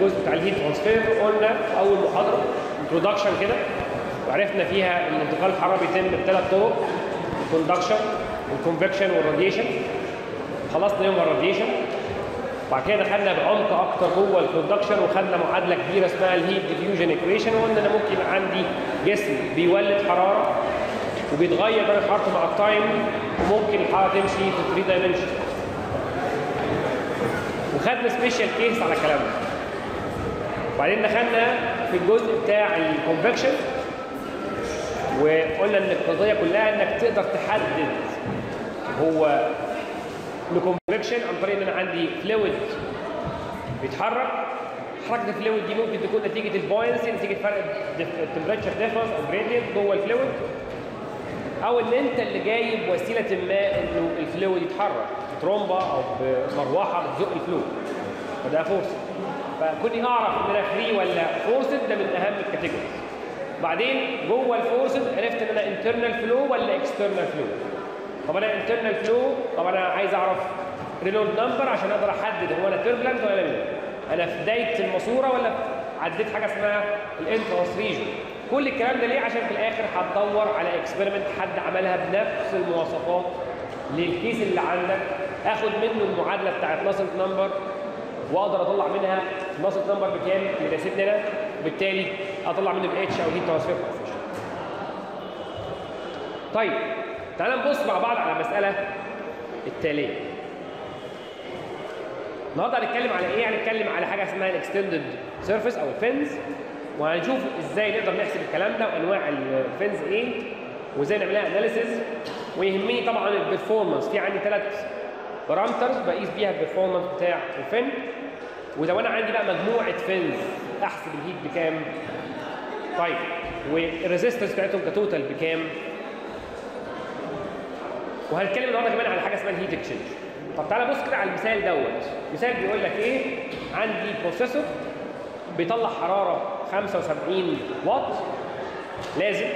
الجزء بتاع ال heat transfer قلنا في أول محاضرة introduction كده وعرفنا فيها إن انتقال الحرارة بيتم بثلاث طرق ال conduction وال convection وال radiation خلصنا يوم ال radiation وبعد كده دخلنا بعمق أكتر جوه ال conduction وخدنا معادلة كبيرة اسمها ال heat diffusion equation وقلنا أنا ممكن يبقى عندي جسم بيولد حرارة وبيتغير درجة حرارته مع ال time وممكن الحرارة تمشي في 3 dimension وخدنا special case على الكلام ده وبعدين دخلنا في الجزء بتاع ال convection وقلنا إن القضية كلها إنك تقدر تحدد هو ال convection عن طريق إن أنا عندي fluid بيتحرك. حركة ال fluid دي ممكن تكون نتيجة ال buoyancy نتيجة فرق ال temperature difference أو gradient جوه ال fluid أو إن أنت اللي جايب وسيلة ما إنه ال fluid يتحرك ترومبه أو بمروحة بتزق ال fluid فده forced فكوني أعرف إن أنا free ولا forced ده من أهم ال categories بعدين جوه ال forced عرفت إن أنا internal flow ولا external flow طب أنا internal flow طب أنا عايز أعرف Reynolds number عشان أقدر أحدد هو أنا turbulent ولا لا أنا في بدايه الماسورة ولا عديت حاجة اسمها ال entrance region كل الكلام ده ليه؟ عشان في الآخر هتدور على experiment حد عملها بنفس المواصفات لل case اللي عندك. آخد منه المعادلة بتاعت Nusselt number واقدر اطلع منها Nusselt number بكام اللي يناسبني أنا وبالتالي اطلع منه الاتش أو heat transfer طيب تعال نبص مع بعض على المسألة التالية. النهارده هنتكلم على إيه؟ هنتكلم على حاجة اسمها ال extended surface أو ال fins وهنشوف إزاي نقدر نحسب الكلام ده وأنواع ال fins إيه وإزاي نعملها analysis ويهمني طبعا ال performance في عندي ثلاث parameters بقيس بيها ال performance بتاع ال fin ولو أنا عندي بقى مجموعة fins احسب ال heat بكام طيب وال resistance بتاعتهم ك total بكام وهنتكلم النهارده كمان على حاجة اسمها ال heat exchange طب تعالى بص كده على المثال دوت. مثال بيقول لك إيه؟ عندي processor بيطلع حرارة 75 واط لازم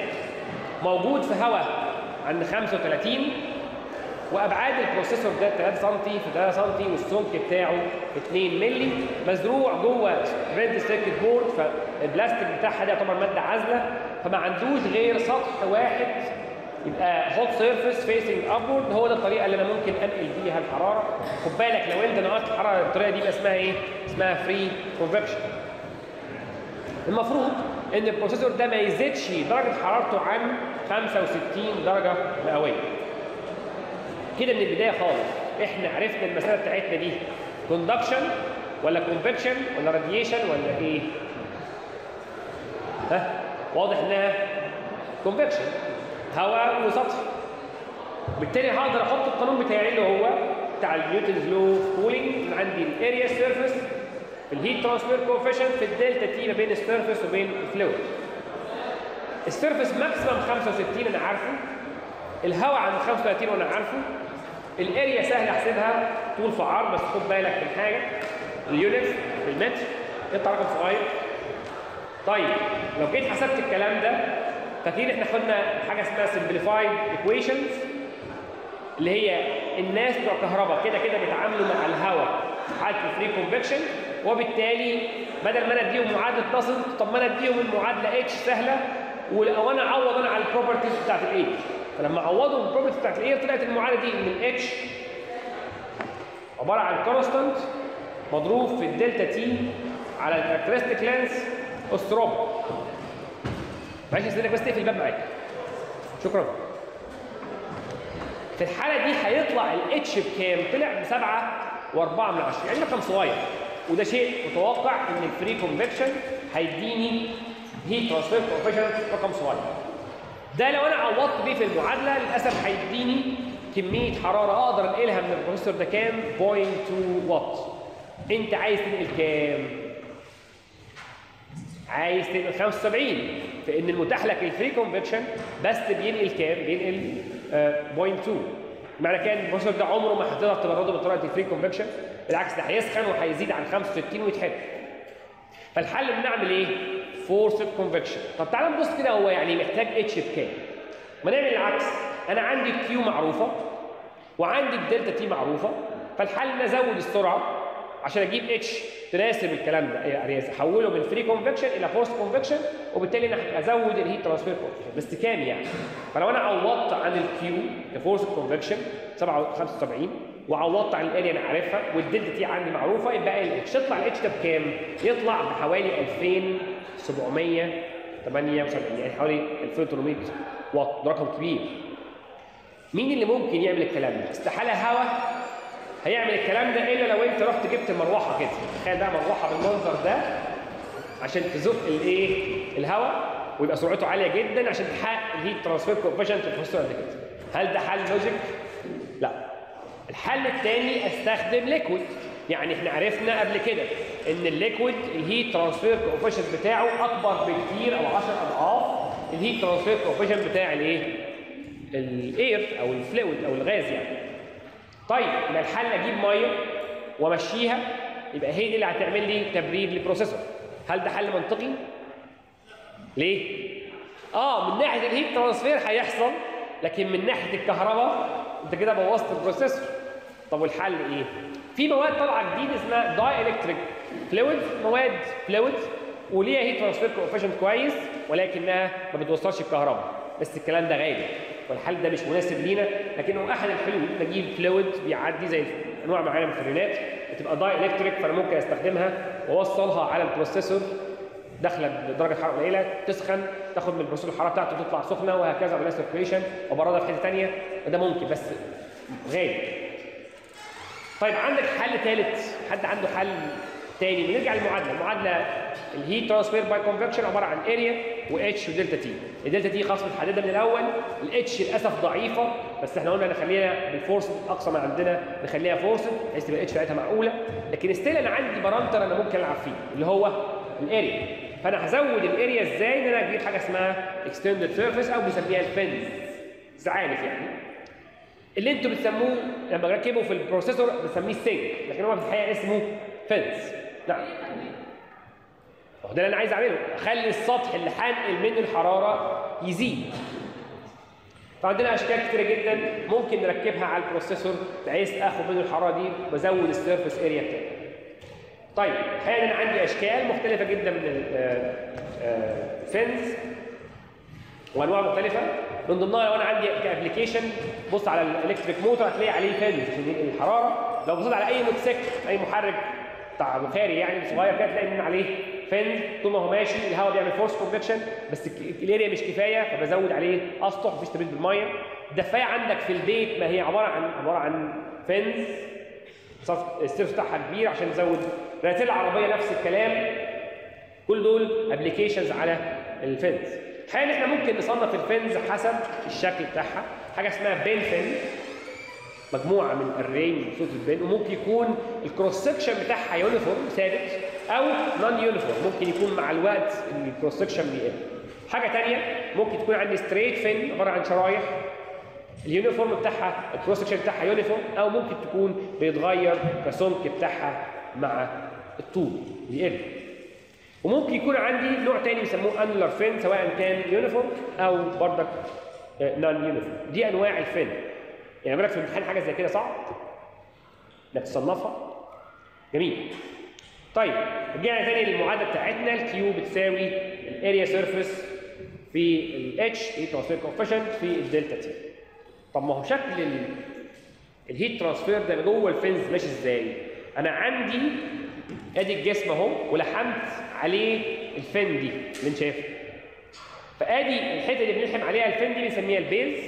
موجود في هواء عند 35 وأبعاد ال processor ده 3 سم في 3 سم والسمك بتاعه 2 مللي. مزروع جوه printed circuit board فالبلاستيك بتاعها ده يعتبر مادة عازلة. فما عندوش غير سطح واحد يبقى hot surface facing upward هو ده الطريقة اللي أنا ممكن أنقل بيها الحرارة. خد بالك لو أنت نقلت الحرارة بالطريقة دي يبقى اسمها إيه؟ اسمها free convection المفروض إن ال processor ده ما يزيدش درجة حرارته عن 65 درجة مئوية. كده من البداية خالص. إحنا عرفنا المسألة بتاعتنا دي. conduction ولا convection ولا radiation ولا إيه؟ ها؟ واضح إنها convection هواء وسطح. بالتالي هقدر أحط القانون بتاعي اللي هو بتاع ال Newton's law of cooling عندي ال area surface ال heat transfer coefficient في ال delta T ما بين ال surface وبين ال fluid ال surface maximum 65 أنا عارفه. الهواء عند 35 وأنا عارفه. ال area سهل احسبها. طول في عرض بس خد بالك من حاجة. ال unit المتر انت رقم صغير طيب لو جيت حسبت الكلام ده فاكرين إحنا خدنا حاجة اسمها simplified equations اللي هي الناس بتوع كهرباء كده كده بيتعاملوا مع الهواء حاله ال free convection وبالتالي بدل ما أنا أديهم معادلة Nusselt طب ما أنا أديهم المعادلة اتش سهلة وأنا أعوض أنا على ال properties بتاعت الاتش فلما عوضوا ال properties بتاعت الايه طلعت المعادله دي ان الاتش عبارة عن constant مضروب في ال delta T على ال characteristic length أس ربع. معلش استناك بس تقفل الباب معاك شكرا. في الحالة دي هيطلع الاتش بكام؟ طلع بسبعة وأربعة من عشرة. يعني رقم صغير. وده شيء متوقع إن ال free convection هيديني heat transfer coefficient رقم صغير. ده لو أنا عوضت بيه في المعادلة للأسف هيديني كمية حرارة أقدر أنقلها من ال processor ده كام؟ 0.2 واط أنت عايز تنقل كام؟ عايز تنقل 75 فإن المتاح لك ال free convection بس بينقل كام؟ بينقل آه 0.2 معنى كده ال processor ده عمره ما هتقدر تبرده بطريقة ال free convection بالعكس ده هيسخن وهيزيد عن 65 ويتحرق. فالحل ان نعمل إيه؟ forced convection طب تعالى نبص كده هو يعني محتاج اتش بكام ما نعمل العكس. أنا عندي ال Q معروفة وعندي ال delta T معروفة فالحل إن أزود السرعة عشان أجيب اتش تناسب الكلام ده. يعني أحوله من free convection إلى forced convection وبالتالي أنا أزود ال heat transfer coefficient بس كام يعني؟ فلو أنا عوضت عن ال Q ك forced convection 75 وعوضت عن ال area أنا عارفها وال delta T عندي معروفة. يبقى الاتش يطلع الاتش ده بكام؟ يطلع بحوالي 2778 يعني حوالي 2800 واط ده رقم كبير. مين اللي ممكن يعمل الكلام ده؟ استحالة هوا هيعمل الكلام ده إلا لو أنت رحت جبت مروحه كده. تخيل بقى مروحة بالمنظر ده عشان تزق الايه الهواء ويبقى سرعته عالية جدا عشان تحقق ال heat transfer coefficient في قد كده. هل ده حل logic لا. الحل الثاني أستخدم liquid يعني إحنا عرفنا قبل كده إن ال liquid ال heat transfer coefficient بتاعه أكبر بكتير أو 10 أضعاف. ال heat transfer coefficient بتاع الإيه؟ ال air أو ال fluid أو الغاز يعني. طيب يبقى الحل أجيب مية وأمشيها؟ يبقى هي دي اللي هتعمل لي تبريد لل processor هل ده حل منطقي؟ ليه؟ آه من ناحية ال heat transfer هيحصل لكن من ناحية الكهرباء أنت كده بوظت ال processor. طب والحل إيه؟ في مواد طالعه جديد اسمها dielectric fluid مواد fluid وليها heat transfer coefficient كويس ولكنها ما بتوصلش الكهرباء. بس الكلام ده غالي والحل ده مش مناسب لينا لكنه أحد الحلول. نجيب fluid بيعدي زي انواع معينه من الفريونات بتبقى dielectric فأنا ممكن أستخدمها وأوصلها على ال processor داخلة بدرجة حرارة قليلة تسخن تاخد من ال processor الحرارة بتاعته تطلع سخنة وهكذا ولا circulation في حتة ثانية وده ممكن بس غالي. طيب عندك حل ثالث حد عنده حل تاني؟ بنرجع للمعادلة. المعادلة ال heat transfer by convection عبارة عن area و H و delta T ال delta T خلاص متحدده من الأول. ال H للأسف ضعيفة بس إحنا قلنا نخليها بال forced اقصى ما عندنا نخليها forced بحيث تبقى ال H بتاعتها معقولة. لكن still أنا عندي parameter أنا ممكن ألعب فيه اللي هو ال area فأنا هزود الاريا إزاي؟ إن أنا أجيب حاجة اسمها extended surface أو بنسميها ال fins زعانف يعني. اللي أنتوا بتسموه لما ركبوا في ال processor بنسميه sink لكن هو في الحقيقة اسمه fins نعم. ده اللي أنا عايز أعمله أخلي السطح اللي هنقل منه الحرارة يزيد. فعندنا اشكال كتيرة جدا ممكن نركبها على ال processor بحيث آخد منه الحرارة دي وأزود ال surface area بتاعي. طيب الحقيقة أنا عندي أشكال مختلفة جدا من ال fins وأنواع مختلفة. من ضمنها لو أنا عندي ك application بص على ال electric motor هتلاقي عليه ينقل الحرارة. لو بصيت على أي موتوسيكل أي محرك بتاع بخاري يعني صغير كده تلاقي إن عليه fin. طول ما هو ماشي الهواء بيعمل forced convection بس ال area مش كفاية فبزود عليه أسطح مفيش تبريد بالمية. الدفايه عندك في البيت ما هي عبارة عن عبارة عن fins ال surface بتاعها كبير عشان نزود رادياتير العربية نفس الكلام. كل دول applications على ال fins الحقيقة إحنا ممكن نصنف ال fins حسب الشكل بتاعها؟ حاجة اسمها pin fin مجموعة من الري من صوت ال pin وممكن يكون ال cross section بتاعها uniform ثابت أو non-uniform ممكن يكون مع الوقت ال cross section بيقل. حاجة ثانية ممكن تكون عندي straight fin عبارة عن شرايح ال uniform بتاعها ال cross section بتاعها uniform أو ممكن تكون بيتغير كسمك بتاعها مع الطول بيقل. وممكن يكون عندي نوع تاني بيسموه annular fin سواء كان uniform أو بردك non-uniform دي أنواع ال fin يعني بالك في الامتحان حاجة زي كده صعب؟ إنك تصنفها؟ جميل. طيب رجعنا تاني للمعادلة بتاعتنا. ال Q بتساوي ال area surface في ال H heat transfer coefficient في ال delta T طب ما هو شكل ال... ال heat transfer ده جوه ال fins ماشي إزاي؟ أنا عندي ادي الجسم اهو ولحمت عليه ال fin دي اللي انت شايفها فادي الحته اللي بنلحم عليها ال fin دي بنسميها ال base.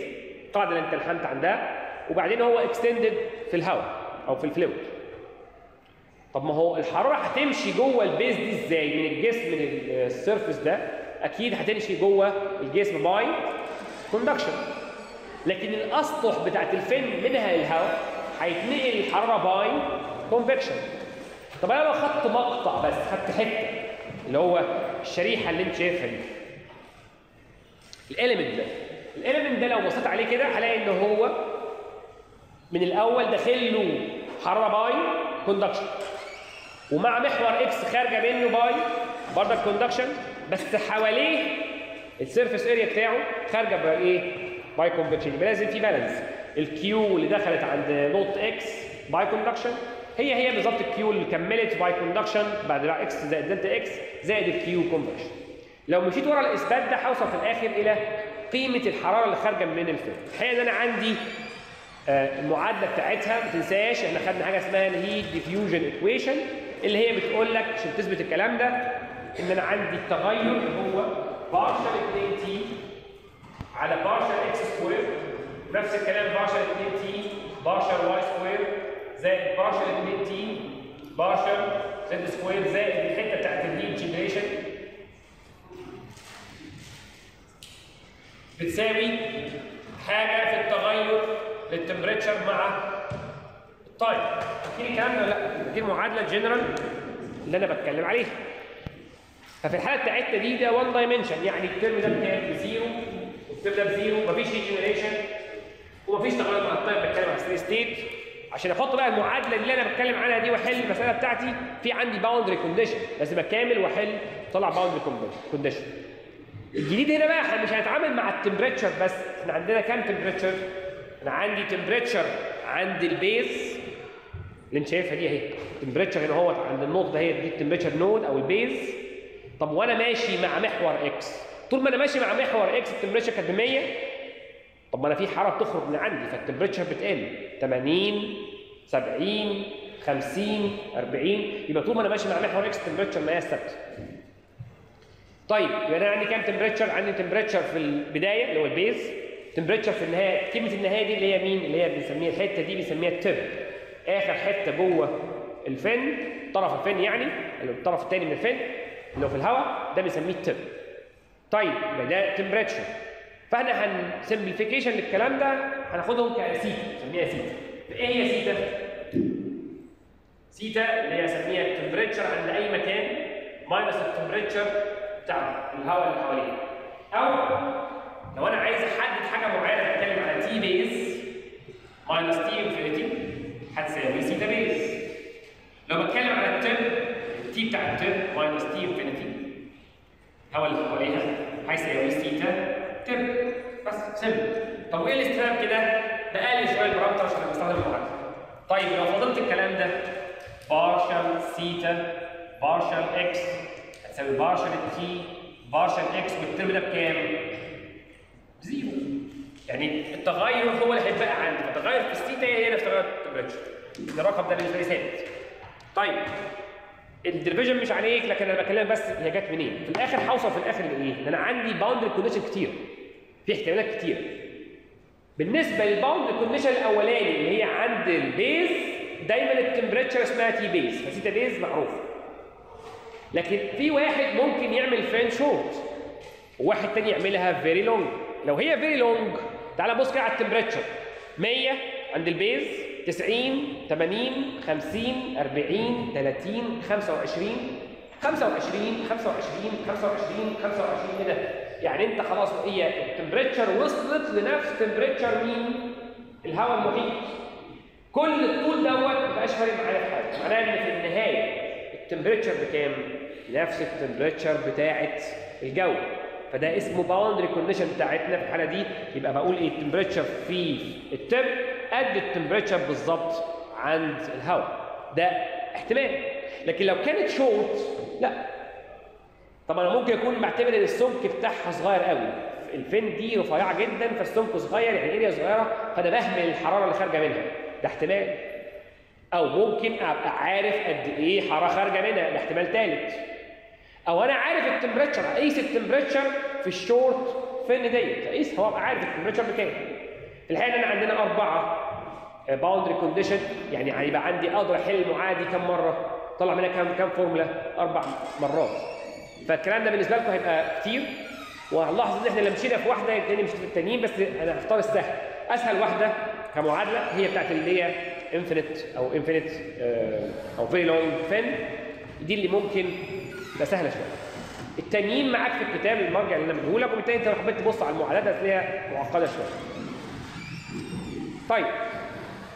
القاعده اللي انت لحمت عندها. وبعدين هو extended في الهواء أو في ال fluid. طب ما هو الحرارة هتمشي جوه ال base دي إزاي؟ من الجسم من ال surface ده أكيد هتمشي جوه الجسم by conduction لكن الأسطح بتاعت ال fin منها الهواء هيتنقل الحرارة by convection طب أنا لو خدت مقطع بس خدت حتة اللي هو الشريحة اللي أنت شايفها دي. ال element ده ال element ده لو بصيت عليه كده هلاقي إن هو من الأول داخل له حرارة by conduction ومع محور X خارجة منه by برضك conduction بس حواليه ال surface area بتاعه خارجة بايه by convection يبقى لازم في balance ال Q اللي دخلت عند نقطة X by conduction هي هي بالظبط ال Q اللي كملت by conduction بعد X زائد delta X زائد ال Q convection لو مشيت ورا الإثبات ده هوصل في الآخر إلى قيمة الحرارة اللي خارجة من الفيلم الحقيقة إن أنا عندي آه، المعادلة بتاعتها ما تنساش إحنا خدنا حاجة اسمها ال heat diffusion equation اللي هي بتقول لك عشان تثبت الكلام ده إن أنا عندي التغير اللي هو partial 2 T على partial X square نفس الكلام partial 2 T partial Y square زائد partial 2 T partial Z square زائد الحتة بتاعت ال heat generation بتساوي حاجة في التغير لل temperature مع ال time فاكرين الكلام ده ولا لأ؟ دي المعادله الجنرال اللي أنا بتكلم عليها ففي الحالة بتاعتنا دي ده 1 dimension يعني ال term ده بكام؟ ب zero وال term ده ب zero مفيش generation ومفيش تغير مع ال time بتكلم على steady عشان أحط بقى المعادلة اللي أنا بتكلم عنها دي واحل المسألة بتاعتي في عندي boundary condition لازم اكامل واحل طلع boundary condition الجديد هنا بقى إحنا مش هنتعامل مع ال temperature بس إحنا عندنا كام temperature؟ أنا عندي temperature عند ال base اللي انت شايفها دي اهي. ال temperature هنا هو عند النقطة هي دي ال temperature node أو ال base طب وأنا ماشي مع محور X طول ما أنا ماشي مع محور X ال temperature كانت ب 100 طب ما أنا في حراره بتخرج من عندي فال temperature بتقل. 80 70 50 40 يبقى طول ما أنا ماشي مع محور X ال temperature ما هي ثابتة. طيب يبقى أنا عندي كام temperature؟ عندي temperature في البداية اللي هو ال base temperature في النهاية كلمة النهاية دي اللي هي مين؟ اللي هي بنسميها الحتة دي بنسميها ال tip آخر حتة جوه ال fin طرف ال fin يعني الطرف الثاني من ال fin اللي هو في الهواء ده بنسميه ال tip طيب يبقى ده temperature. فاحنا هن simplification للكلام ده هناخدهم كسيتا نسميها سيتا إيه هي theta؟ theta اللي هي اسميها ال temperature عند أي مكان minus ال temperature بتاع الهواء اللي حواليه أو لو أنا عايز أحدد حاجة معينة بتكلم على T base minus T infinity هتساوي theta base لو بتكلم على ال tip ال T بتاع ال tip minus T infinity الهواء اللي حواليها هيساوي سيتا ترم بس symbol طب وإيه الاستخدام كده؟ بقلل شوية ال parameter عشان بستخدم المعادلة طيب لو فاضلت الكلام ده partial theta partial X هتساوي partial T partial X وال term ده بكام؟ zero. يعني التغير هو اللي هيتبقى عندي. فالتغير في السيتا هي نفس تغير ال temperature الرقم ده بالنسبة لي ثابت. طيب ال derivation مش عليك لكن أنا بكلمك بس هي جت منين؟ في الآخر هوصل في الآخر لإيه؟ ان أنا عندي boundary condition كتير. في احتمالات كتير. بالنسبة لل boundary condition الأولاني اللي هي عند ال base دايما ال temperature اسمها T base ف theta base معروف. لكن في واحد ممكن يعمل fin short وواحد تاني يعملها very long لو هي very long تعال بص كده على ال temperature 100 عند ال base 90 80 50 40 30 25 25 25 25 25 كده يعني انت خلاص هي ال temperature وصلت لنفس temperature مين؟ الهواء المحيط. كل الطول دوت ما بقاش فارق معايا في حاجة. معناه إن في النهاية ال temperature بكام؟ نفس ال temperature بتاعت الجو. فده اسمه boundary condition بتاعتنا في الحالة دي. يبقى بقول إيه؟ ال temperature في ال tip قد ال temperature بالظبط عند الهواء. ده احتمال. لكن لو كانت شورت لا. طبعا ممكن يكون بعتبر ان السمك بتاعها صغير قوي. ال fin دي رفيعة جدا فالسمك صغير يعني area صغيرة فأنا بهمل الحرارة اللي خارجة منها. ده احتمال. أو ممكن أبقى عارف قد إيه حرارة خارجة منها. ده احتمال ثالث أو أنا عارف ال temperature أقيس ال temperature في ال short fin ديت. أقيس هو أبقى عارف ال temperature بكام. الحقيقة أنا عندنا أربعة boundary condition يعني هيبقى عندي أقدر احل المعادلة كم مرة؟ طلع منها كام كام فورمولا أربع مرات. فالكلام ده بالنسبة لكم هيبقى كتير. وهنلاحظ إن إحنا لما مشينا في واحدة التاني مش في التانيين بس أنا هختار السهل. أسهل واحدة كمعادلة هي بتاعت اللي هي infinite أو infinite أو very long fin دي اللي ممكن تبقى سهلة شوية. التانيين معاك في الكتاب المرجع اللي أنا مديهولك وبالتالي أنت لو حبيت تبص على المعادلات هتلاقيها معقدة شوية. طيب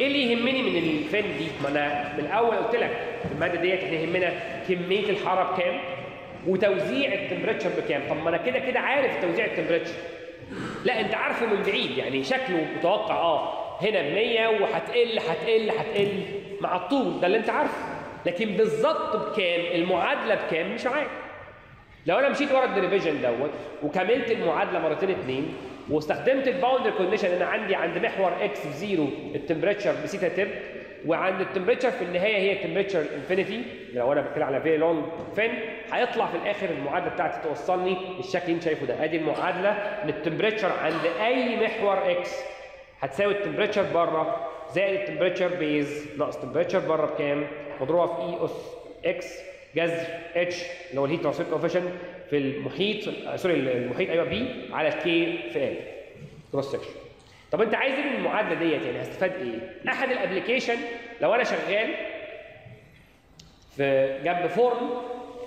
إيه اللي يهمني من ال fin دي؟ ما أنا من الأول قلت لك المادة ديت إحنا يهمنا كمية الحراره بكام وتوزيع ال temperature بكام؟ طب ما أنا كده كده عارف توزيع ال temperature. لا أنت عارفه من بعيد يعني شكله متوقع آه هنا ب 100 وهتقل هتقل هتقل مع الطول ده اللي أنت عارفه لكن بالظبط بكام المعادلة بكام مش عارف لو أنا مشيت ورا ال derivation دوت وكملت المعادلة مرتين اتنين واستخدمت ال boundary condition أنا عندي عند محور X في zero ال temperature ب theta b وعند ال temperature في النهاية هي ال temperature infinity لو أنا بتكلم على very long fin هيطلع في الآخر المعادلة بتاعتي توصلني الشكل اللي أنت شايفه ده. أدي المعادلة ان ال temperature عند أي محور X هتساوي ال temperature بره زائد ال temperature base ناقص ال temperature بره بكام؟ مضروبة في e أس X جذر اتش اللي هو ال heat transfer coefficient في المحيط آه، sorry المحيط أيوه P على K في ال cross section طب انت عايز إيه من المعادلة ديت؟ يعني هستفاد إيه؟ أحد ال application لو أنا شغال في جنب فرن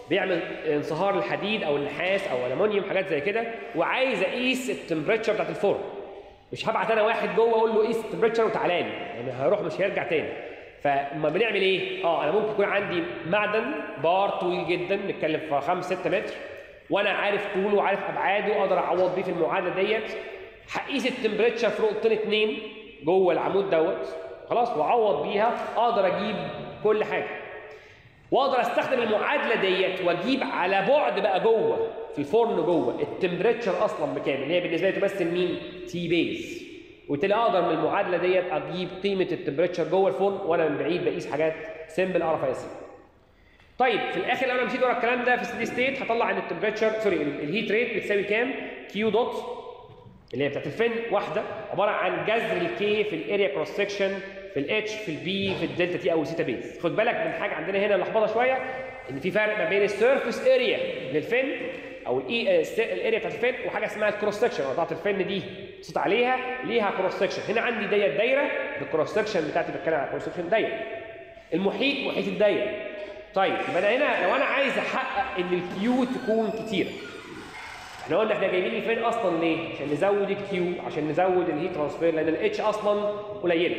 بيعمل انصهار الحديد أو النحاس أو الألومنيوم حاجات زي كده وعايز أقيس ال temperature بتاعت الفرن. مش هبعت أنا واحد جوه أقول له قيس ال temperature وتعالى لي. يعني هيروح مش هيرجع تاني. فما بنعمل إيه؟ آه أنا ممكن يكون عندي معدن بار طويل جدا نتكلم في 5 6 متر وأنا عارف طوله وعارف أبعاده أقدر أعوض بيه في المعادلة ديت. هقيس ال temperature في نقطتين اتنين جوه العمود دوت خلاص وأعوض بيها أقدر أجيب كل حاجة وأقدر أستخدم المعادلة ديت وأجيب على بعد بقى جوه في الفرن جوه ال temperature أصلا بكام اللي هي بالنسبة لي تمثل مين؟ T base وبالتالي أقدر من المعادلة ديت أجيب قيمة ال temperature جوه الفرن وأنا من بعيد بقيس حاجات simple أعرف أقيسها. طيب في الآخر لو أنا مشيت ورا الكلام ده في steady state هطلع إن ال temperature sorry ال heat rate بتساوي كام؟ Q dot اللي هي بتاعت ال fin واحدة عبارة عن جذر ال K في ال area cross section في الاتش في ال P في ال delta T أو ال theta base خد بالك من حاجة عندنا هنا لخبطه شوية إن في فرق ما بين ال surface area لل fin أو ال ال area بتاعت ال fin وحاجة اسمها ال cross section بتاعت ال fin دي بصيت عليها ليها cross section هنا عندي ديت دايرة ال cross section بتاعتي بتكلم على cross section دايرة. المحيط محيط الدايرة. طيب يبقى أنا هنا لو أنا عايز أحقق إن ال Q تكون كتيره إحنا قلنا إحنا جايبين ال fin أصلا ليه؟ عشان نزود ال Q عشان نزود ال heat transfer لأن الاتش أصلا قليلة.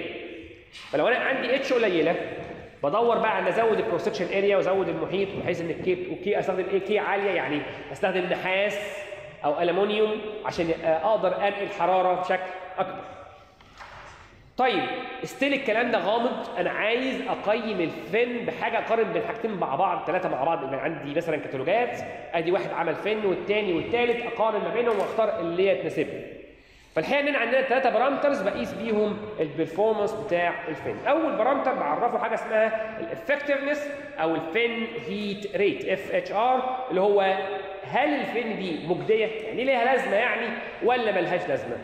فلو أنا عندي اتش قليلة بدور بقى على أزود ال cross section area وأزود المحيط بحيث إن ال K و K أستخدم إيه K عالية يعني أستخدم نحاس أو ألمونيوم عشان أقدر أنقل حرارة بشكل أكبر. طيب still الكلام ده غامض. أنا عايز أقيم ال fin بحاجة أقارن بين حاجتين مع بعض ثلاثة مع بعض. يبقى عندي مثلا كتالوجات أدي واحد عمل fin والتاني والتالت أقارن ما بينهم وأختار اللي هي تناسبني فالحقيقة إن عندنا ثلاثة parameters بقيس بيهم ال performance بتاع ال fin. أول parameter بعرفه حاجة اسمها ال effectiveness أو ال fin heat rate FHR اللي هو هل ال fin دي مجدية؟ يعني ليها لازمة يعني ولا ملهاش لازمة؟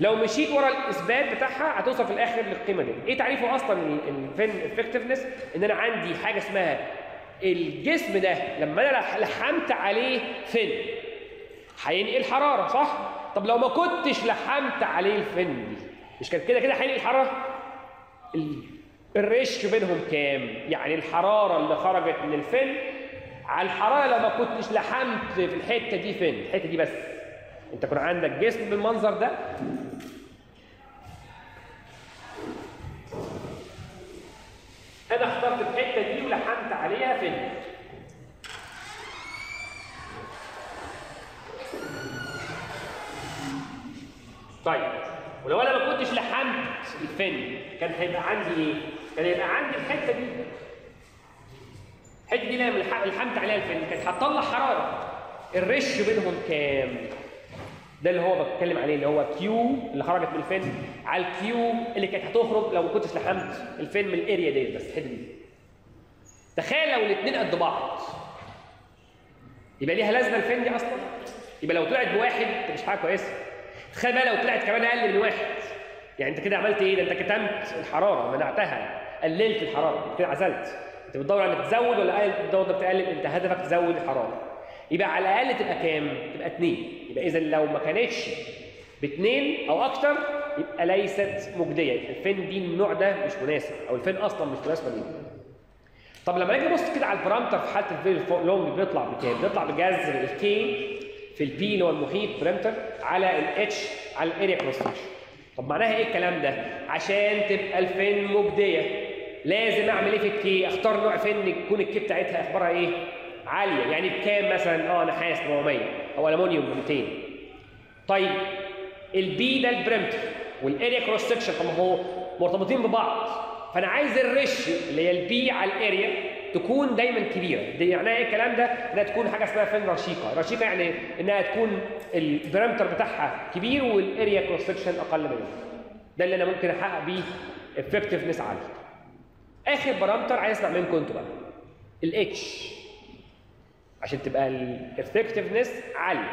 لو مشيت ورا الإثبات بتاعها هتوصل في الآخر للقيمة دي. إيه تعريفه أصلا ال fin effectiveness إن أنا عندي حاجة اسمها الجسم ده لما أنا لحمت عليه فن. هينقل حراره صح؟ طب لو ما كنتش لحمت عليه الفن دي مش كان كده كده هينقل حراره ال- الريش بينهم كام؟ يعني الحرارة اللي خرجت من الفن. على الحرارة لو ما كنتش لحمت في الحتة دي فن الحتة دي بس. انت يكون عندك جسم بالمنظر ده أنا اخترت الحتة دي ولحمت عليها فن طيب ولو أنا ما كنتش لحمت ال fin كان هيبقى عندي إيه؟ كان هيبقى عندي الحتة دي الحتة دي لما لح- لحمت عليها ال fin كانت هتطلع حرارة ال ratio بينهم كام؟ ده اللي هو بتكلم عليه اللي هو Q اللي خرجت من ال fin على ال Q اللي كانت هتخرج لو ما كنتش لحمت ال fin من ال area ديت بس الحتة دي. تخيل لو الاثنين قد بعض. يبقى ليها لازمة الفن دي أصلا؟ يبقى لو طلعت بواحد تبقى مش حاجة كويسة. تخيل بقى لو طلعت كمان أقل من واحد. يعني أنت كده عملت إيه؟ ده أنت كتمت الحرارة منعتها قللت الحرارة أنت كده عزلت. أنت بتدور على إنك تزود ولا بتدور إنك تقلل أنت هدفك تزود الحرارة. يبقى على الأقل تبقى كام تبقى اثنين يبقى إذا لو ما كانتش باثنين أو أكتر يبقى ليست مجدية يبقى الفن دي النوع ده مش مناسب أو الفن أصلا مش مناسبه ليه طب لما نيجي نبص كده على ال parameter في حالة ال very long بيطلع بكام؟ بيطلع بجذر ال K في ال P اللي هو المحيط perimeter على الاتش على ال area cross section. طب معناها إيه الكلام ده؟ عشان تبقى ال fin مجدية لازم أعمل إيه في ال K؟ أختار نوع fin يكون ال K بتاعتها أخبارها إيه؟ عالية. يعني بكام مثلا؟ آه نحاس 400 أو ألمونيوم 200 طيب ال P ده ال perimeter وال area cross section طب ما هو مرتبطين ببعض. فأنا عايز ال ratio اللي هي ال P على ال area تكون دايما كبيرة. دي معناها إيه الكلام ده؟ إنها تكون حاجة اسمها fin رشيقة. رشيقة يعني إنها تكون ال perimeter بتاعها كبير وال area cross section أقل منه ده اللي أنا ممكن أحقق بيه effectiveness عالي آخر parameter عايز أسمع منكم أنتوا بقى. الاتش عشان تبقى ال effectiveness عالية.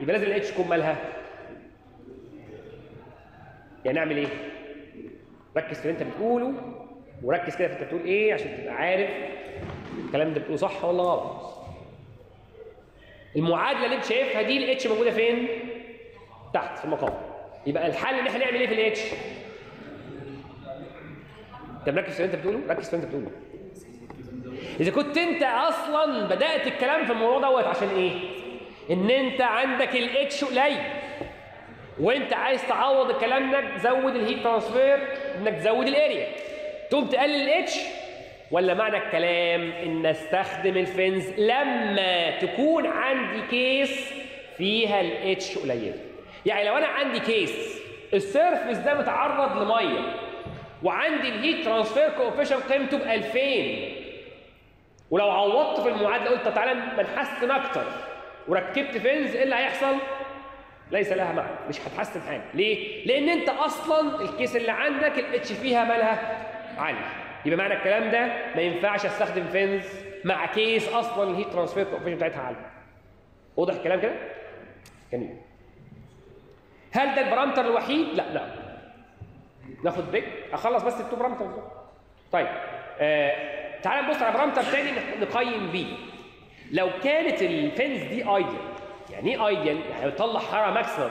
يبقى لازم الاتش تكون مالها. يعني نعمل إيه؟ ركز في اللي أنت بتقوله وركز كده في أنت بتقول إيه عشان تبقى عارف الكلام ده بتقوله صح ولا غلط. المعادلة اللي أنت شايفها دي الاتش موجودة فين؟ تحت في المقام. يبقى الحل إن إحنا نعمل إيه في الاتش انت مركز في اللي أنت بتقوله ركز في اللي أنت بتقوله. إذا كنت أنت أصلا بدأت الكلام في الموضوع دوت عشان إيه؟ إن أنت عندك الاتش قليل. وأنت عايز تعوض الكلام ده تزود ال heat transfer إنك تزود ال area تقوم تقلل الاتش ولا معنى الكلام إن استخدم ال fins لما تكون عندي case فيها الاتش قليل. يعني لو أنا عندي case ال surface ده متعرض لمية وعندي ال heat transfer coefficient قيمته ب 2000 ولو عوضت في المعادلة قلت تعالى ما نحسن أكتر وركبت fins إيه اللي هيحصل؟ ليس لها معنى مش هتحسن حاجة ليه؟ لأن أنت أصلا ال case اللي عندك الاتش فيها مالها عالي يبقى معنى الكلام ده ما ينفعش أستخدم fins مع case أصلا ال heat transfer coefficient بتاعتها عالية واضح الكلام كده؟ جميل هل ده ال parameter الوحيد؟ لا لا ناخد break أخلص بس ال two parameter طيب آه تعال نبص على parameter تاني نقيم بيه. لو كانت ال fins دي ideal يعني إيه ideal؟ يعني بتطلع حرارة maximum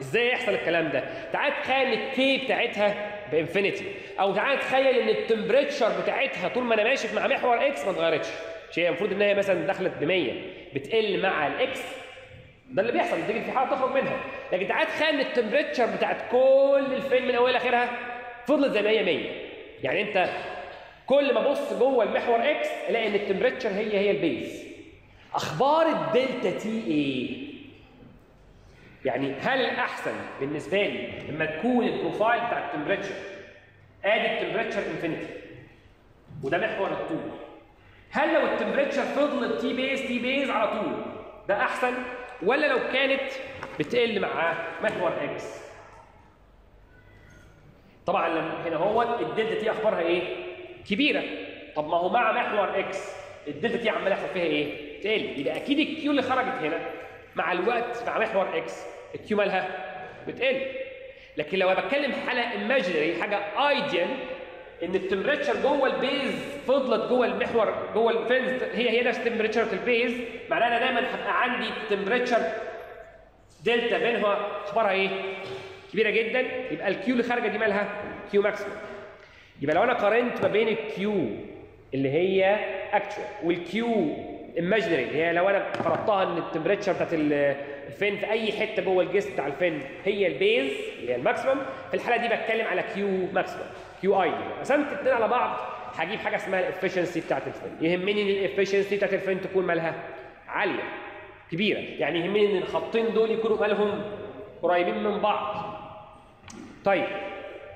إزاي يحصل الكلام ده؟ تعال تخيل ال K بتاعتها ب infinity أو تعال تخيل إن ال temperature بتاعتها طول ما أنا ماشي مع محور x ما اتغيرتش. هي المفروض إن هي مثلا دخلت ب 100 بتقل مع ال x ده اللي بيحصل بتيجي في حالة تخرج منها. لكن تعال تخيل إن ال temperature بتاعت كل الفيلم من أولها لآخرها فضلت زي ما هي 100 يعني أنت كل ما ابص جوه المحور x الاقي إن ال temperature هي هي ال base. أخبار ال delta T إيه يعني هل أحسن بالنسبة لي لما تكون ال profile بتاع ال temperature آدي ال temperature infinity؟ وده محور الطول هل لو ال temperature فضلت T base T base على طول ده أحسن؟ ولا لو كانت بتقل مع محور x طبعا هنا هو ال delta T أخبارها إيه؟ كبيرة. طب ما هو مع محور x ال delta T عمال يحصل فيها إيه؟ تقل يبقى أكيد ال Q اللي خرجت هنا مع الوقت مع محور x ال Q مالها بتقل. لكن لو أنا بتكلم حالة imaginary حاجة ideal إن ال temperature جوه ال base فضلت جوه المحور جوه ال fins هي هي نفس temperature ال base معناها أنا دايما هبقى عندي temperature delta بينها أخبارها إيه؟ كبيرة جدا. يبقى ال Q اللي خارجة دي مالها Q maximum يبقى لو أنا قارنت ما بين ال Q اللي هي actual وال Q imaginary اللي هي لو أنا فرضتها إن ال temperature بتاعت ال fin في أي حتة جوه الجسم بتاع ال fin هي ال base اللي هي ال maximum في الحالة دي بتكلم على Q maximum Q اي قسمت الاثنين على بعض هجيب حاجة اسمها ال efficiency بتاعت ال fin يهمني إن ال efficiency بتاعت ال fin تكون مالها عالية كبيرة. يعني يهمني إن الخطين دول يكونوا مالهم قريبين من بعض. طيب.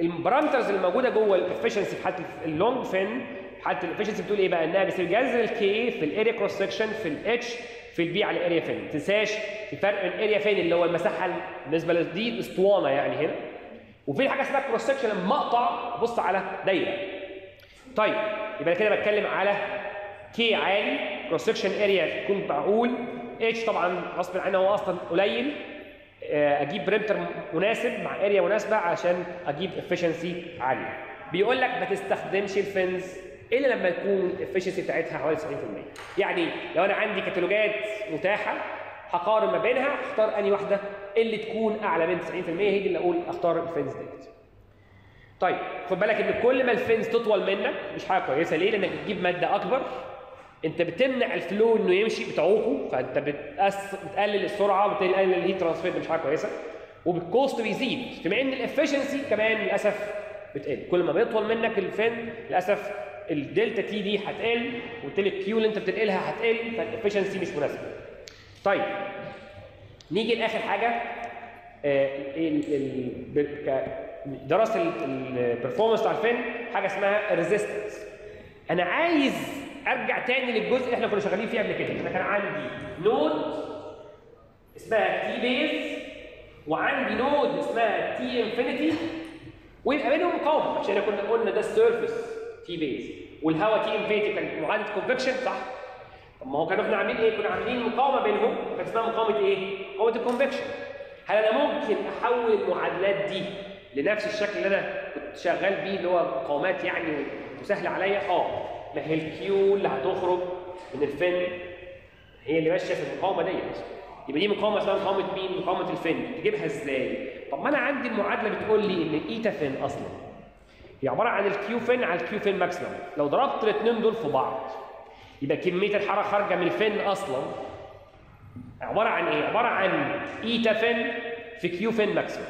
ال parameters اللي موجوده جوه ال efficiency في حاله ال long fin حاله ال efficiency بتقول إيه بقى؟ إنها جذر الكي في الاريا كروس سكشن في الاتش في البي على الاريا فين. ما تنساش في فرق ال area fin؟ اللي هو المساحة بالنسبة لدي الاسطوانة يعني هنا. وفي حاجة اسمها cross section لما اقطع ابص على دايرة. طيب يبقى كده بتكلم على k عالي. cross section area تكون معقول. اتش طبعا غصب عني هو أصلا قليل. أجيب perimeter مناسب مع area مناسبة عشان أجيب efficiency عالية. بيقول لك ما تستخدمش ال fins إلا لما يكون ال efficiency بتاعتها حوالي 90% يعني لو أنا عندي كتالوجات متاحة هقارن ما بينها اختار أنهي واحدة اللي تكون أعلى من 90% هي دي اللي أقول اختار ال fins ديت طيب خد بالك إن كل ما ال fins تطول منك مش حاجة كويسة. ليه؟ لأنك بتجيب مادة أكبر انت بتمنع ال flow انه يمشي بتعوقه فانت بتأس... بتقلل السرعة وبالتالي تقلل ال heat transfer مش حاجة كويسة. وبال cost بيزيد بما إن ال efficiency كمان للأسف بتقل. كل ما بيطول منك ال fin للأسف ال delta T دي هتقل وبالتالي ال Q اللي انت بتنقلها هتقل فال efficiency مش مناسبة. طيب نيجي لآخر حاجة. آه دراسة ال performance بتاع ال fin حاجة اسمها ال resistance أنا عايز ارجع تاني للجزء اللي إحنا كنا شغالين فيه قبل كده أنا كان عندي node اسمها T base وعندي node اسمها T infinity ويبقى بينهم مقاومه عشان كنا قلنا ده ال surface T base والهواء T infinity كان معادلة convection صح؟ طب ما هو كانوا إحنا عاملين إيه؟ كنا عاملين مقاومة بينهم كانت اسمها مقاومة إيه؟ مقاومة ال convection هل أنا ممكن أحول المعادلات دي لنفس الشكل اللي أنا كنت شغال بيه اللي هو مقاومات يعني وسهل عليا؟ آه ما هي ال Q اللي هتخرج من ال fin هي اللي ماشية في المقاومة ديت يبقى دي مقاومة اسمها مقاومة مين؟ مقاومة ال fin تجيبها إزاي؟ طب ما أنا عندي المعادلة بتقول لي إن ال eta fin أصلا هي عبارة عن ال Q fin على ال Q fin maximum لو ضربت الاثنين دول في بعض يبقى كمية الحرارة خارجة من ال fin أصلا عبارة عن إيه؟ عبارة عن eta fin في Q fin maximum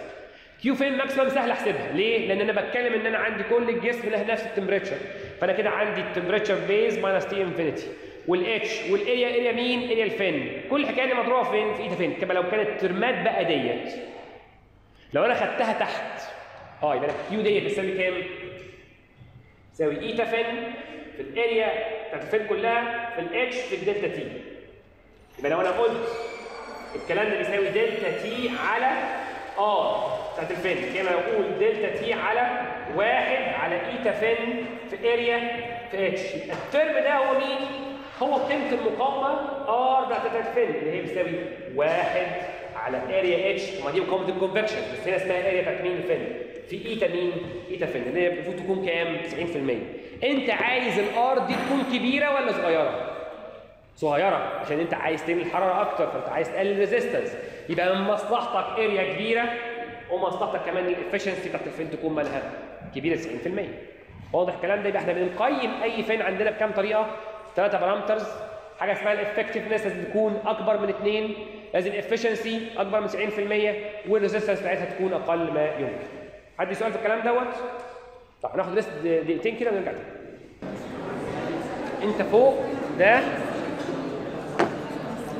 Q fin maximum سهل أحسبها ليه؟ لأن أنا بتكلم إن أنا عندي كل الجسم له نفس ال temperature فانا كده عندي ال temperature base minus T infinity وال h وال area area مين؟ اريا ال fin كل الحكاية دي مضروبه فين؟ في eta fin كما لو كانت ترمات بقى ديت لو أنا خدتها تحت آه يبقى ال Q ديت بتساوي كام؟ تساوي eta fin في ال area بتاعت ال fin كلها في الاتش في ال delta T يبقى لو أنا قلت الكلام ده بيساوي delta T على R بتاعت ال fin كما يقول delta T على واحد على eta fin في area في اتش ال term ده هو مين؟ هو قيمة المقاومة R بتاعت ال fin اللي هي بتساوي واحد على اريا اتش ما دي مقاومة ال convection بس هنا اسمها area بتاعت مين ال fin في eta مين؟ eta fin اللي هي المفروض تكون كام؟ 90% أنت عايز ال R دي تكون كبيرة ولا صغيرة؟ صغيرة عشان أنت عايز تعمل حراره أكتر فأنت عايز تقلل resistance يبقى من مصلحتك area كبيرة ومصلحتك كمان ال efficiency بتاعت ال fin تكون مالها. كبيره 90% واضح الكلام ده؟ يبقى إحنا بنقيم أي fin عندنا بكام طريقة؟ ثلاثة parameters حاجة اسمها ال effectiveness لازم تكون أكبر من اثنين لازم ال efficiency أكبر من 90% وال resistance بتاعتها تكون أقل ما يمكن. حد سؤال في الكلام دوت؟ طب هناخد rest دقيقتين كده ونرجع تاني. أنت فوق ده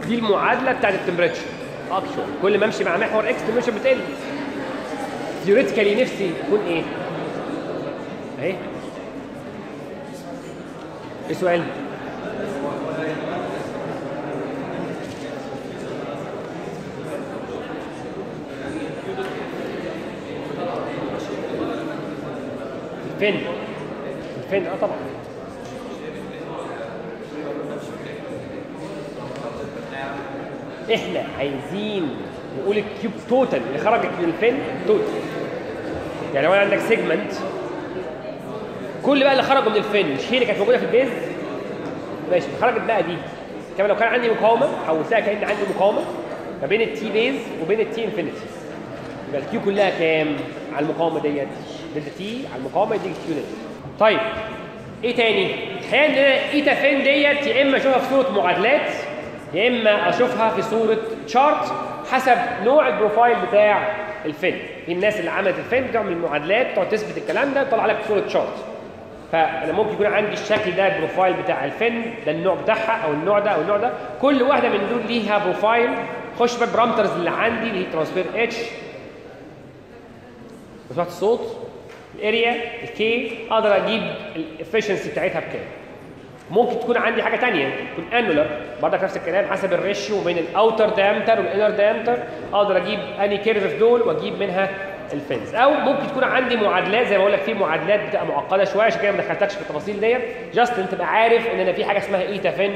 دي المعادلة بتاعت ال temperature actual كل ما أمشي مع محور x ال temperature بتقل. theoretically نفسي تكون إيه؟ اهي إيه السؤال؟ ال fin ال fin آه طبعا. إحنا عايزين نقول ال Q total اللي خرجت من ال fin total. يعني لو عندك segment كل بقى اللي خرجوا من ال fin مش هي اللي كانت موجودة في ال base؟ ماشي خرجت بقى دي. كمان لو كان عندي مقاومة حولتها كأن عندي مقاومة ما بين ال T base وبين ال T infinity يبقى ال Q كلها كام؟ على المقاومة ديت. delta T على المقاومة يديك Q طيب إيه تاني؟ الحقيقة إن أنا eta fin ديت يا إما أشوفها في صورة معادلات يا إما أشوفها في صورة chart حسب نوع ال profile بتاع ال fin في الناس اللي عملت ال fin بتعمل معادلات تقعد تثبت الكلام ده تطلع لك صورة chart فأنا ممكن يكون عندي الشكل ده ال profile بتاع ال fin ده النوع بتاعها أو النوع ده أو النوع ده. كل واحدة من دول ليها profile. خش في ال parameters اللي عندي اللي هي transfer h سمعت الصوت ال area ال k أقدر أجيب ال efficiency بتاعتها بكام؟ ممكن تكون عندي حاجة ثانية تكون annular برضك نفس الكلام حسب ال ratio بين ال outer diameter وال inner diameter أقدر أجيب any curve في دول وأجيب منها ال fins أو ممكن تكون عندي معادلات زي ما بقول لك في معادلات بتبقى معقدة شوية عشان كده ما دخلتكش في التفاصيل ديت. just انت تبقى عارف إن أنا في حاجة اسمها eta fin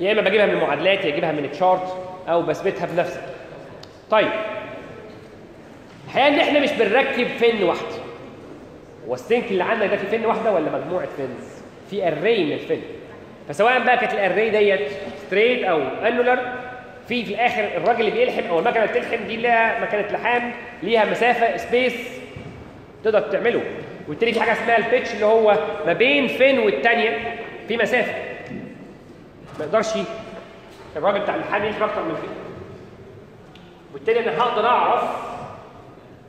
يا إما بجيبها من المعادلات يا أجيبها من ال chart أو بثبتها بنفسي. طيب. الحقيقة إن إحنا مش بنركب fin واحدة. هو ال sink اللي عندك ده في fin واحدة ولا مجموعة fins في array من ال fin فسواء بقى كانت ال array ديت straight أو annular في في الآخر الراجل اللي بيلحم أو المكنه اللي بتلحم دي لها مكنه لحام ليها مسافه space تقدر تعمله. وبالتالي في حاجة اسمها ال pitch اللي هو ما بين fin والثانيه في مسافه. ما يقدرش الراجل بتاع اللحام يلحم أكتر من كده وبالتالي أنا هقدر اعرف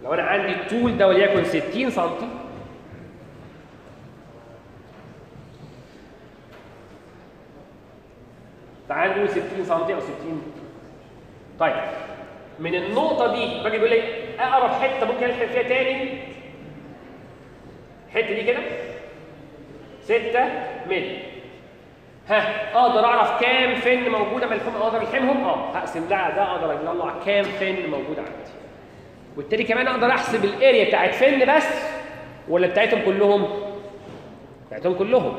لو أنا عندي الطول ده وليكن 60 سم تعال نقول 60 سم أو 60 طيب من النقطة دي باجي بيقول لي أقرب حتة ممكن ألحق فيها تاني؟ الحتة دي كده؟ 6 مللي ها أقدر أعرف كام فن موجوده ملحوم أقدر ألحمهم؟ آه هقسم ده ده أقدر اطلع كام فن موجود عندي. وبالتالي كمان أقدر أحسب ال area بتاعت fin بس ولا بتاعتهم كلهم؟ بتاعتهم كلهم.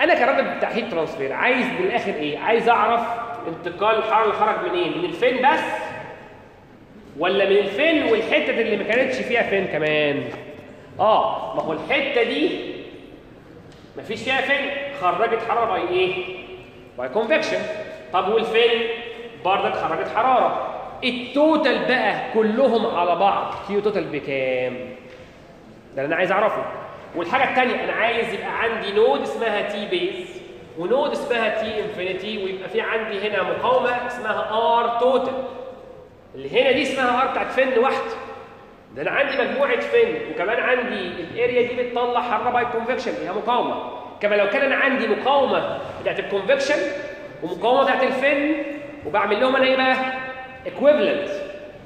أنا كراجل heat transfer عايز من الآخر إيه؟ عايز أعرف انتقال الحرارة اللي خرج منين؟ من ال fin بس؟ ولا من ال fin والحتت اللي ما كانتش فيها fin كمان؟ آه ما هو الحتة دي ما فيش فيها fin خرجت حرارة by إيه by convection طب وال fin بردك خرجت حرارة. ال total بقى كلهم على بعض. Q total بكام؟ ده اللي أنا عايز أعرفه. والحاجة الثانية أنا عايز يبقى عندي node اسمها T base و node اسمها T infinity ويبقى في عندي هنا مقاومة اسمها R total اللي هنا دي اسمها R بتاعت fin واحدة ده أنا عندي مجموعة fin وكمان عندي ال area دي بتطلع حرارة by convection هي مقاومة. كما لو كان أنا عندي مقاومة بتاعت ال convection ومقاومة بتاعت ال fin وبعمل لهم أنا إيه بقى؟ equivalent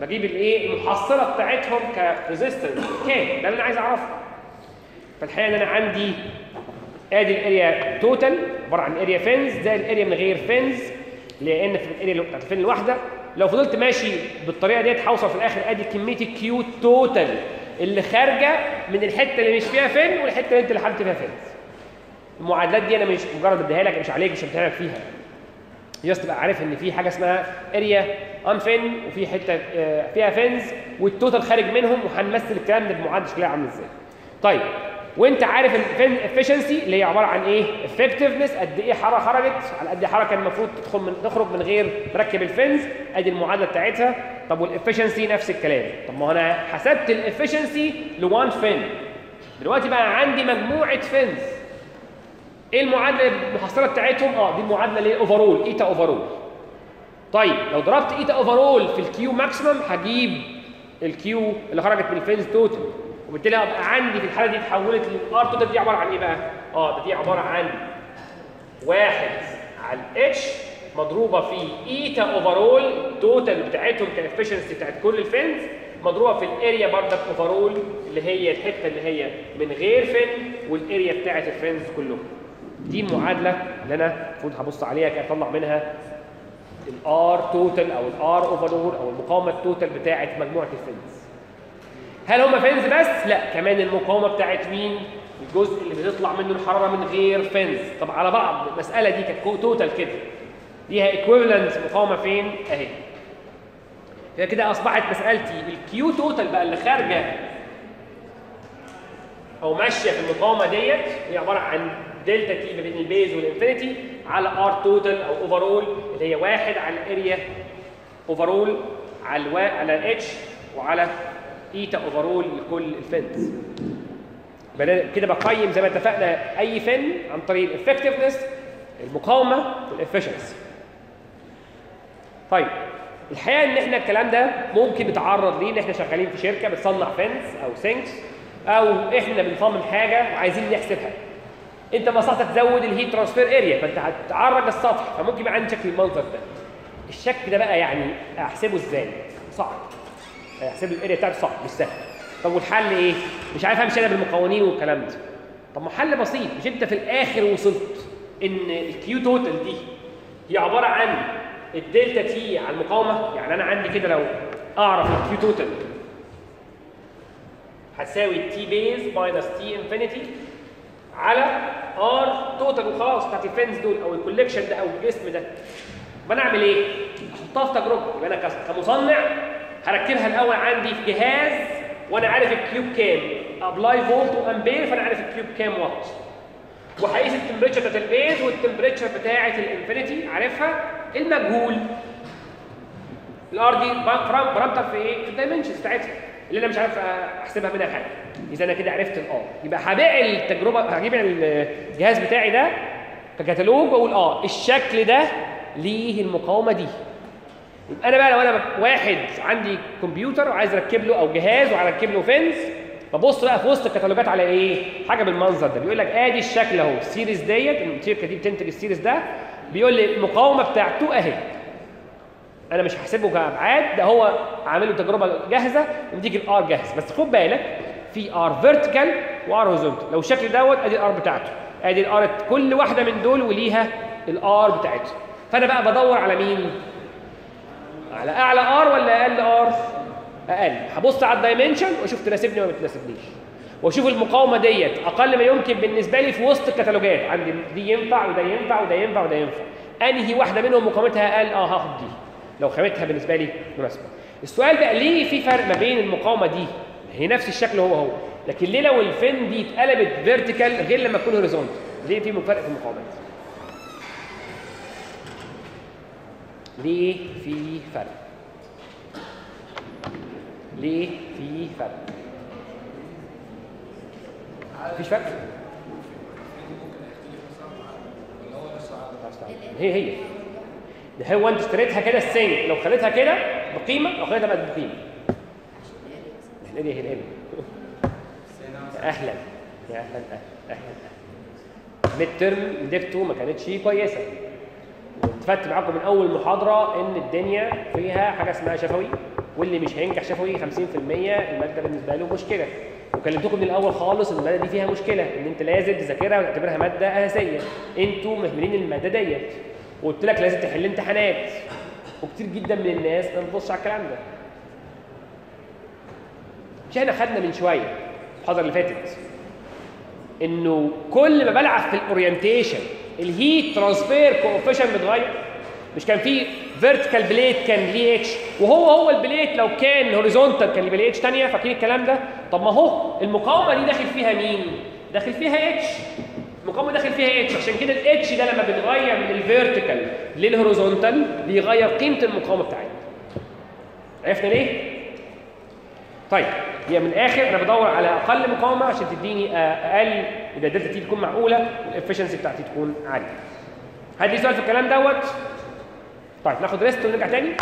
بجيب الإيه؟ المحصلة بتاعتهم ك resistance كام ده اللي أنا عايز أعرفه. فالحقيقة إن أنا عندي ادي ال area total عبارة عن area fins ده ال area من غير fins لأن في ال area بتاعت ال fin الواحدة. لو فضلت ماشي بالطريقة ديت هوصل في الآخر ادي كمية ال Q total اللي خارجة من الحتة اللي مش فيها fin والحتة اللي انت اللي فيها fins المعادلات دي أنا مش مجرد أديها لك مش عليك مش لك فيها. just تبقى عارف إن في حاجة اسمها area un-finned وفي حتة آه، فيها fins وال total خارج منهم وهنمثل الكلام ده بمعادلة شكلها عامل إزاي. طيب وانت عارف ال fin efficiency اللي هي عبارة عن إيه؟ effectiveness قد إيه حراره خرجت على قد إيه كان المفروض تدخل من تخرج من غير مركب ال fins أدي المعادلة بتاعتها. طب وال efficiency نفس الكلام. طب ما أنا حسبت ال efficiency ل one fin دلوقتي بقى عندي مجموعة fins إيه المعادلة المحصلة بتاعتهم؟ آه دي المعادله اللي هي overall eta overall طيب لو ضربت eta overall في ال Q maximum هجيب ال Q اللي خرجت من ال fins total وبالتالي هبقى عندي في الحالة دي اتحولت لل R total دي عبارة عن إيه بقى؟ آه ده دي عبارة عن واحد على الاتش مضروبة في eta overall total بتاعتهم ك efficiency بتاعت كل ال fins مضروبة في ال area بردك overall اللي هي الحتة اللي هي من غير fin وال area بتاعت ال fins كلهم. دي المعادله اللي أنا المفروض هبص عليها أطلع منها ال R total أو ال R overall أو المقاومة ال total بتاعت مجموعة ال fins. هل هم fins بس؟ لا كمان المقاومة بتاعت مين؟ الجزء اللي بتطلع منه الحرارة من غير fins طب على بعض المسألة دي كانت total كده ليها equivalent مقاومة فين؟ أهي هي كده أصبحت مسألتي ال Q total بقى اللي خارجة أو ماشية في المقاومة ديت هي عبارة عن delta T ما بين ال base وال infinity على R total أو overall اللي هي واحد على ال area overall على الوا على الاتش وعلى eta overall لكل ال fins كده بقيم زي ما اتفقنا أي fin عن طريق ال effectiveness المقاومة وال efficiency طيب الحقيقة إن إحنا الكلام ده ممكن نتعرض ليه إن إحنا شغالين في شركة بتصنع fins أو sinks أو إحنا بنصمم حاجة وعايزين نحسبها. أنت مصلحتك تزود ال heat transfer area فأنت هتعرج السطح فممكن يبقى عندي شكل المنظر ده. الشكل ده بقى يعني أحسبه إزاي؟ صعب. احسب ال area بتاعته صعب مش سهل. طب والحل إيه؟ مش عارف أمشي أنا بالمقاومين والكلام ده. طب ما حل بسيط مش أنت في الآخر وصلت إن ال Q total دي هي عبارة عن ال delta T على المقاومة؟ يعني أنا عندي كده لو أعرف ال Q total هتساوي T base minus T infinity على R total وخلاص بتاعت ال fins دول أو ال collection ده أو الجسم ده. طب أنا أعمل إيه؟ أحطها في تجربة. يبقى أنا كمصنع هركبها الأول عندي في جهاز وأنا عارف ال Q ب كام. apply فولت وأمبير فأنا عارف ال Q ب كام وات وهقيس التمبريتشر بتاعت البيز والتمبريتشر بتاعت الإنفينيتي عارفها؟ المجهول. ال R دي parameter في إيه؟ في ال dimensions بتاعتها اللي أنا مش عارف أحسبها منها حاجة. إذا أنا كده عرفت ال R يبقى هبيع التجربة هجيب الجهاز بتاعي ده ككتالوج واقول آه. الشكل ده ليه المقاومة دي. يبقى أنا بقى لو أنا واحد عندي كمبيوتر وعايز اركب له أو جهاز وهركب له fins ببص بقى في وسط الكتالوجات على إيه؟ حاجة بالمنظر ده. بيقول لك ادي الشكل اهو ال series ديت الشركة دي بتنتج ال series ده. بيقول لي المقاومة بتاعته اهي. أنا مش هحسبه كابعاد ده هو عامل له تجربة جاهزة ومديك ال R جاهز. بس خد بالك في R vertical و R horizontal لو الشكل دوت ادي ال R بتاعته. ادي ال R كل واحدة من دول وليها ال R بتاعتها فأنا بقى بدور على مين؟ على أعلى R ولا أقل R أقل. هبص على ال dimension واشوف تناسبني ولا ما تناسبنيش واشوف المقاومة ديت. أقل ما يمكن بالنسبة لي في وسط الكتالوجات. عندي دي ينفع وده ينفع وده ينفع وده ينفع. أنهي واحدة منهم مقاومتها أقل؟ آه هاخد دي. لو خامتها بالنسبة لي مناسبة. السؤال بقى ليه في فرق ما بين المقاومة دي؟ هي نفس الشكل هو هو. لكن ليه لو ال fin دي اتقلبت vertical غير لما تكون horizontal ليه في فرق في المقاومات ليه في فرق؟ ليه في فرق؟ مفيش فرق؟ هي هي. ده هو انت اشتريتها كده السنج لو خليتها كده بقيمة لو خليتها بقت بقيمة. هي الهنا أهلا. يا أهلا أهلا أهلا. ميد ترم ما كانتش كويسة. واتفقت معاكم من أول محاضرة إن الدنيا فيها حاجة اسمها شفوي واللي مش هينجح شفوي 50% المادة بالنسبة له مشكلة. وكلمتكم من الأول خالص إن المادة دي فيها مشكلة إن أنت لازم تذاكرها وتعتبرها مادة أساسية. أنتوا مهملين المادة ديت. وقلت لك لازم تحل امتحانات. وكتير جدا من الناس ما بتبصش على الكلام ده. مش إحنا خدنا من شوية المحاضرة اللي فاتت إنه كل ما بلعب في ال orientation ال heat transfer coefficient بيتغير مش كان في vertical plate كان ليه اتش وهو هو ال plate لو كان horizontal كان ليه اتش ثانية فاكرين الكلام ده؟ طب ما هو المقاومة دي داخل فيها مين؟ داخل فيها اتش المقاومة داخل فيها اتش عشان كده الاتش ده لما بيتغير من ال vertical لل horizontal بيغير قيمة المقاومة بتاعتنا عرفنا ليه؟ طيب هي من الآخر أنا بدور على أقل مقاومة عشان تديني أقل إذا ال delta T تكون معقولة وال efficiency بتاعتي تكون عالية. هل في سؤال في الكلام دوت. طيب ناخد rest ونرجع تاني.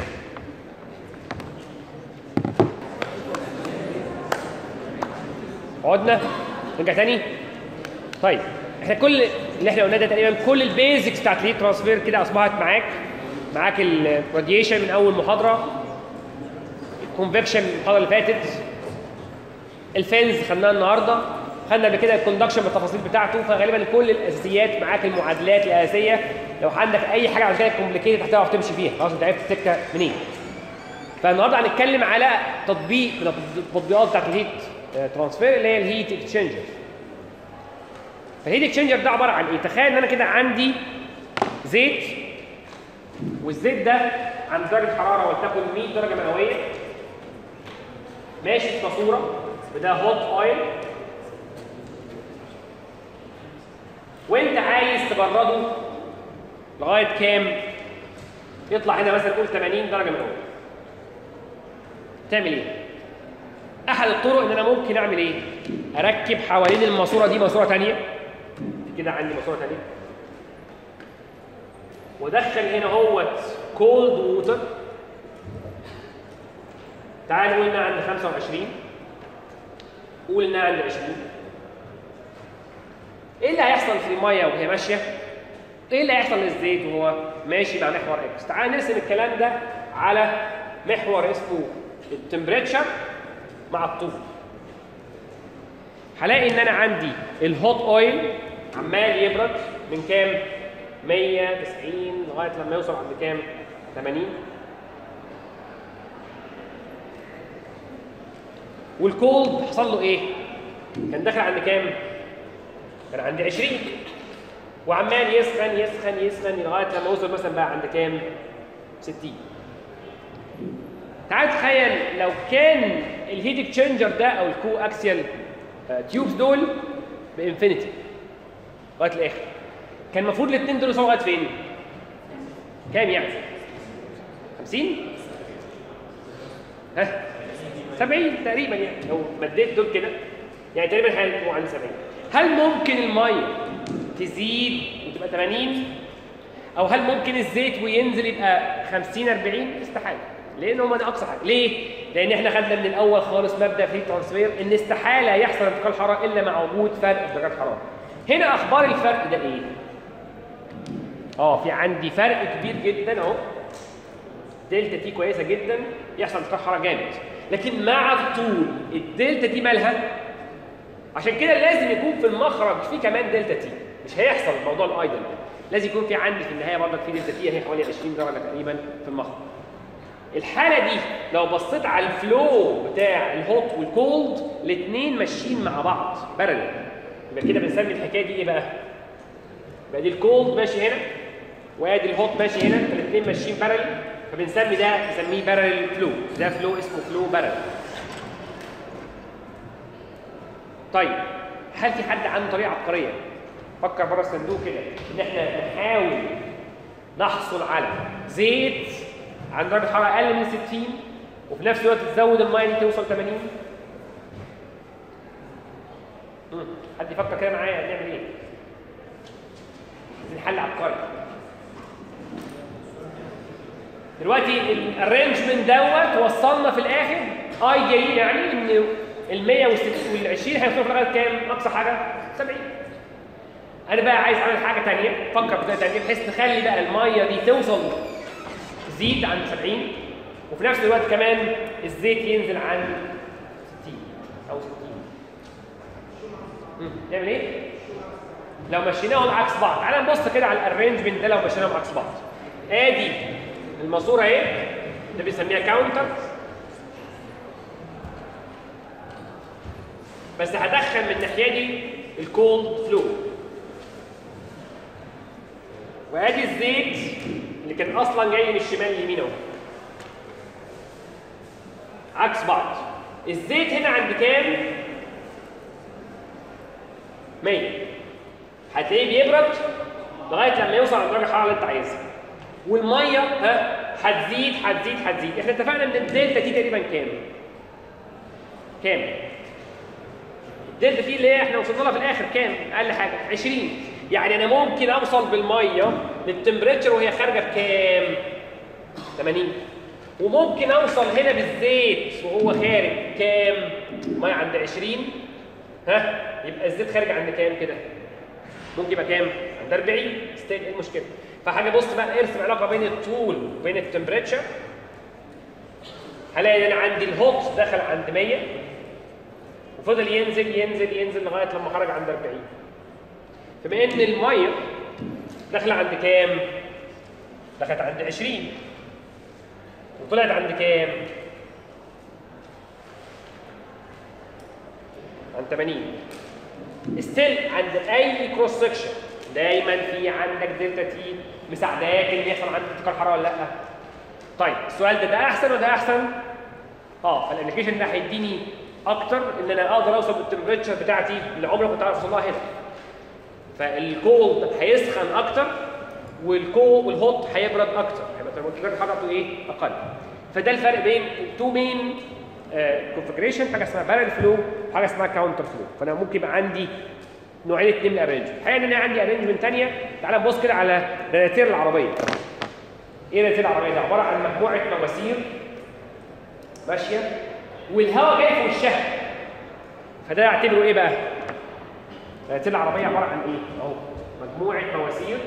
عدنا. نرجع تاني. طيب إحنا كل اللي إحنا قلناه ده تقريبا كل ال basics بتاعت ال heat transfer كده أصبحت معاك معاك ال radiation من أول محاضرة ال convection المحاضرة اللي فاتت ال fins خدناها النهارده. خدنا قبل كده ال conduction بالتفاصيل بتاعته فغالبا كل الأساسيات معاك المعادلات الأساسية لو عندك أي حاجة عن كده complicated هتعرف تمشي فيها. خلاص انت عرفت السكة منين. فالنهارده هنتكلم على تطبيق من التطبيقات بتاعت ال heat transfer اللي هي ال heat exchanger فال heat exchanger ده عبارة عن إيه؟ تخيل إن أنا كده عندي زيت والزيت ده عند درجة حرارة ولتكن 100 درجة مئوية ماشي في ماسوره وده هوت اويل وانت عايز تبرده لغاية كام؟ يطلع هنا مثلا قول 80 درجة مئويه تعمل إيه؟ أحد الطرق إن أنا ممكن أعمل إيه؟ أركب حوالين الماسورة دي ماسورة ثانية كده عندي ماسورة ثانية وادخل هنا hot cold water تعال قلنا عند 25 قلنا عند 20 إيه اللي هيحصل في المية وهي ماشية؟ إيه اللي هيحصل للزيت وهو ماشي مع محور x؟ تعال نرسم الكلام ده على محور اسمه ال temperature مع الطول. هلاقي إن أنا عندي الهوت اويل عمال يبرد من كام؟ 190 لغاية لما يوصل عند كام؟ 80 والكولد حصل له إيه؟ كان داخل عند كام؟ كان عند 20 وعمال يسخن يسخن يسخن لغاية لما وصل مثلا بقى عند كام؟ 60 تعال تخيل لو كان ال heat exchanger ده أو ال coaxial tubes دول ب infinity لغاية الآخر. كان المفروض الاثنين دول يوصلوا لغاية فين؟ كام يعني؟ 50 ها؟ 70 تقريبا يعني. لو مديت دول كده يعني تقريبا هيبقوا عند 70 هل ممكن الميه تزيد وتبقى 80 أو هل ممكن الزيت وينزل يبقى 50 40 استحالة. لأن هم ده أقصى حاجة. ليه؟ لأن إحنا خدنا من الأول خالص مبدأ heat transfer إن استحالة يحصل انتقال حراره إلا مع وجود فرق في درجات حراره هنا أخبار الفرق ده إيه؟ آه في عندي فرق كبير جدا أهو. delta T كويسة جدا. يحصل انتقال حرارة جامد. لكن مع الطول الدلتا دي مالها؟ عشان كده لازم يكون في المخرج في كمان delta T مش هيحصل موضوع ال ideal ده. لازم يكون في عندي في النهاية برضك في delta T هي حوالي 20 درجة تقريبا في المخرج. الحالة دي لو بصيت على ال flow بتاع ال hot وال cold الاثنين ماشيين مع بعض parallel يبقى كده بنسمي الحكاية دي إيه بقى؟ يبقى دي ال cold ماشي هنا وأدي ال hot ماشي هنا الاثنين ماشيين parallel فبنسمي ده بنسميه parallel flow ده flow اسمه flow parallel طيب هل في حد عنده طريقة عبقرية فكر بره الصندوق كده إن إحنا نحاول نحصل على زيت عند درجة حرارة أقل من 60 وفي نفس الوقت تزود المية دي توصل 80 مم. حد يفكر كده معايا نعمل إيه؟ عايزين حل عبقري دلوقتي الارينجمنت دوت وصلنا في الآخر اي جاي يعني إن ال 100 وال 20 هيوصلوا في لغايه كام؟ أقصى حاجة؟ 70 أنا بقى عايز أعمل حاجة ثانية فكر بطريقة ثانية بحيث نخلي بقى المية دي توصل تزيد عن 70 وفي نفس الوقت كمان الزيت ينزل عن 60 أو 60 مم. نعمل إيه؟ لو مشيناهم عكس بعض. تعال نبص كده على الارينجمنت ده لو مشيناهم عكس بعض. آدي الماسورة اهي ده بنسميها counter بس هدخل من الناحية دي ال cold flow وادي الزيت اللي كان أصلا جاي من الشمال اليمين أهو. عكس بعض. الزيت هنا عند كام؟ 100 هتلاقيه بيبرد لغاية لما يوصل عند درجه الحرارة اللي أنت عايزها. والمية ها هتزيد هتزيد هتزيد. إحنا اتفقنا إن ال delta T تقريبا كام؟ كام؟ ال delta T اللي هي إحنا وصلنا لها في الآخر كام؟ أقل حاجة 20 يعني أنا ممكن أوصل بالمية لل temperature وهي خارجة بكام؟ 80 وممكن أوصل هنا بالزيت وهو خارج كام؟ مية عند 20 ها؟ يبقى الزيت خارج عند كام كده؟ ممكن يبقى كام؟ عند 40 still إيه المشكلة؟ فحاجة بص بقى ارسم علاقة بين الطول وبين ال temperature. هلاقي إن أنا عندي ال hot دخل عند 100 وفضل ينزل ينزل ينزل لغاية لما خرج عند 40 فبما إن المية داخله عند كام؟ دخلت عند 20 وطلعت عند كام؟ عند 80 still عند أي cross section دايما في عندك delta T مساعداك ان يحصل عندك انتقال حرارة ولا لأ؟ طيب السؤال ده ده أحسن وده أحسن؟ آه فال application ده هيديني أكتر إن أنا أقدر أوصل بال temperature بتاعتي اللي عمري كنت عارف اوصل لها هنا. فال cold هيسخن أكتر وال hot هيبرد أكتر. هيبقى الترمومتر حرارته إيه؟ أقل. فده الفرق بين ال two main configuration حاجة اسمها parallel flow وحاجة اسمها counter flow فأنا ممكن يبقى عندي نوعين اثنين من ال arrangement الحقيقة إن أنا عندي arrangement ثانية تعال نبص كده على رادياتير العربية. إيه رادياتير العربية؟ ده عبارة عن مجموعة مواسير ماشية. والهواء جاي في وشها. فده اعتبره إيه بقى؟ رادياتير العربية عبارة عن إيه؟ أهو مجموعة مواسير.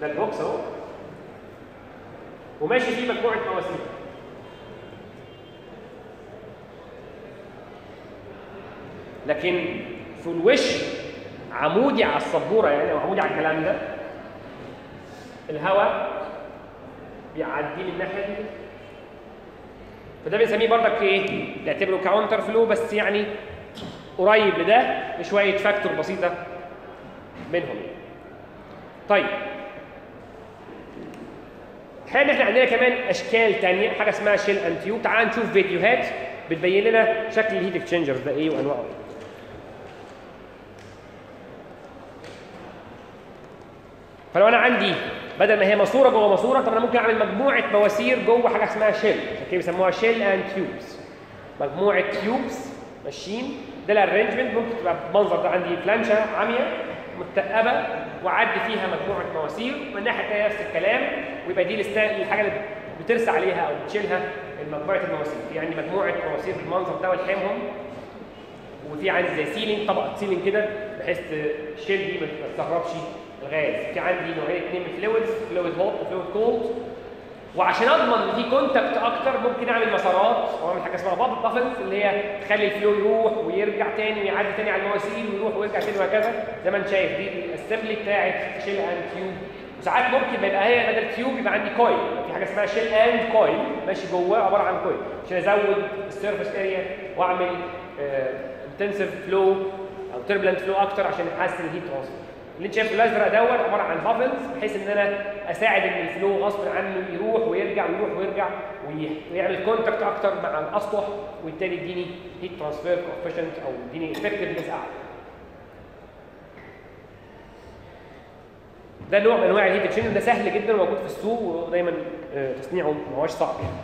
ده البوكس أهو. وماشي فيه مجموعة مواسير. لكن في الوش عمودي على السبورة يعني أو عمودي على الكلام ده الهواء بيعدي من الناحية دي. فده بنسميه بردك إيه؟ نعتبره counter flow بس يعني قريب لده بشوية factor بسيطة بينهم طيب. الحقيقة إحنا عندنا كمان أشكال ثانية حاجة اسمها shell and tube تعال نشوف فيديوهات بتبين لنا شكل ال heat exchangers ده إيه وأنواعه إيه. فلو أنا عندي بدل ما هي ماسورة جوه ماسورة طب أنا ممكن أعمل مجموعة مواسير جوه حاجة اسمها shell عشان كده بيسموها shell and tubes مجموعة tubes ماشيين ده ال arrangement ممكن تبقى بالمنظر ده عندي فلانشه عاميه متقبة وعدي فيها مجموعة مواسير. من ناحية الثانية نفس الكلام. ويبقى دي الحاجة اللي بترسى عليها أو بتشيلها مجموعة المواسير. في عندي مجموعة مواسير بالمنظر ده والحمهم. وفي عندي زي sealing طبقة sealing كده بحيث ال shell دي ما تسربش الغاز في عندي نوعين اثنين من fluids fluid hot و fluid cold وعشان أضمن إن في contact أكتر ممكن أعمل مسارات. أو أعمل حاجة اسمها baffles اللي هي تخلي ال flow يروح ويرجع تاني ويعدي تاني على المواسير ويروح ويرجع تاني وهكذا. زي ما أنت شايف دي ال assembly بتاعت shell and tube وساعات ممكن ما يبقى هي بدل tube يبقى عندي coil في حاجة اسمها shell and coil ماشي جواه عبارة عن coil عشان أزود ال surface area وأعمل intensive flow أو turbulent flow أكتر عشان أحسن ال heat transfer اللي انت شايفه الأزرق دوت عبارة عن baffles بحيث إن أنا أساعد إن ال flow غصب عنه يروح ويرجع ويروح ويرجع وي- ويعمل contact أكتر مع الأسطح وبالتالي يديني heat transfer coefficient أو يديني effectiveness أعلى. ده نوع من أنواع ال heat exchange ده سهل جدا وموجود في السوق ودايما آه، تصنيعه ما هوش صعب يعني.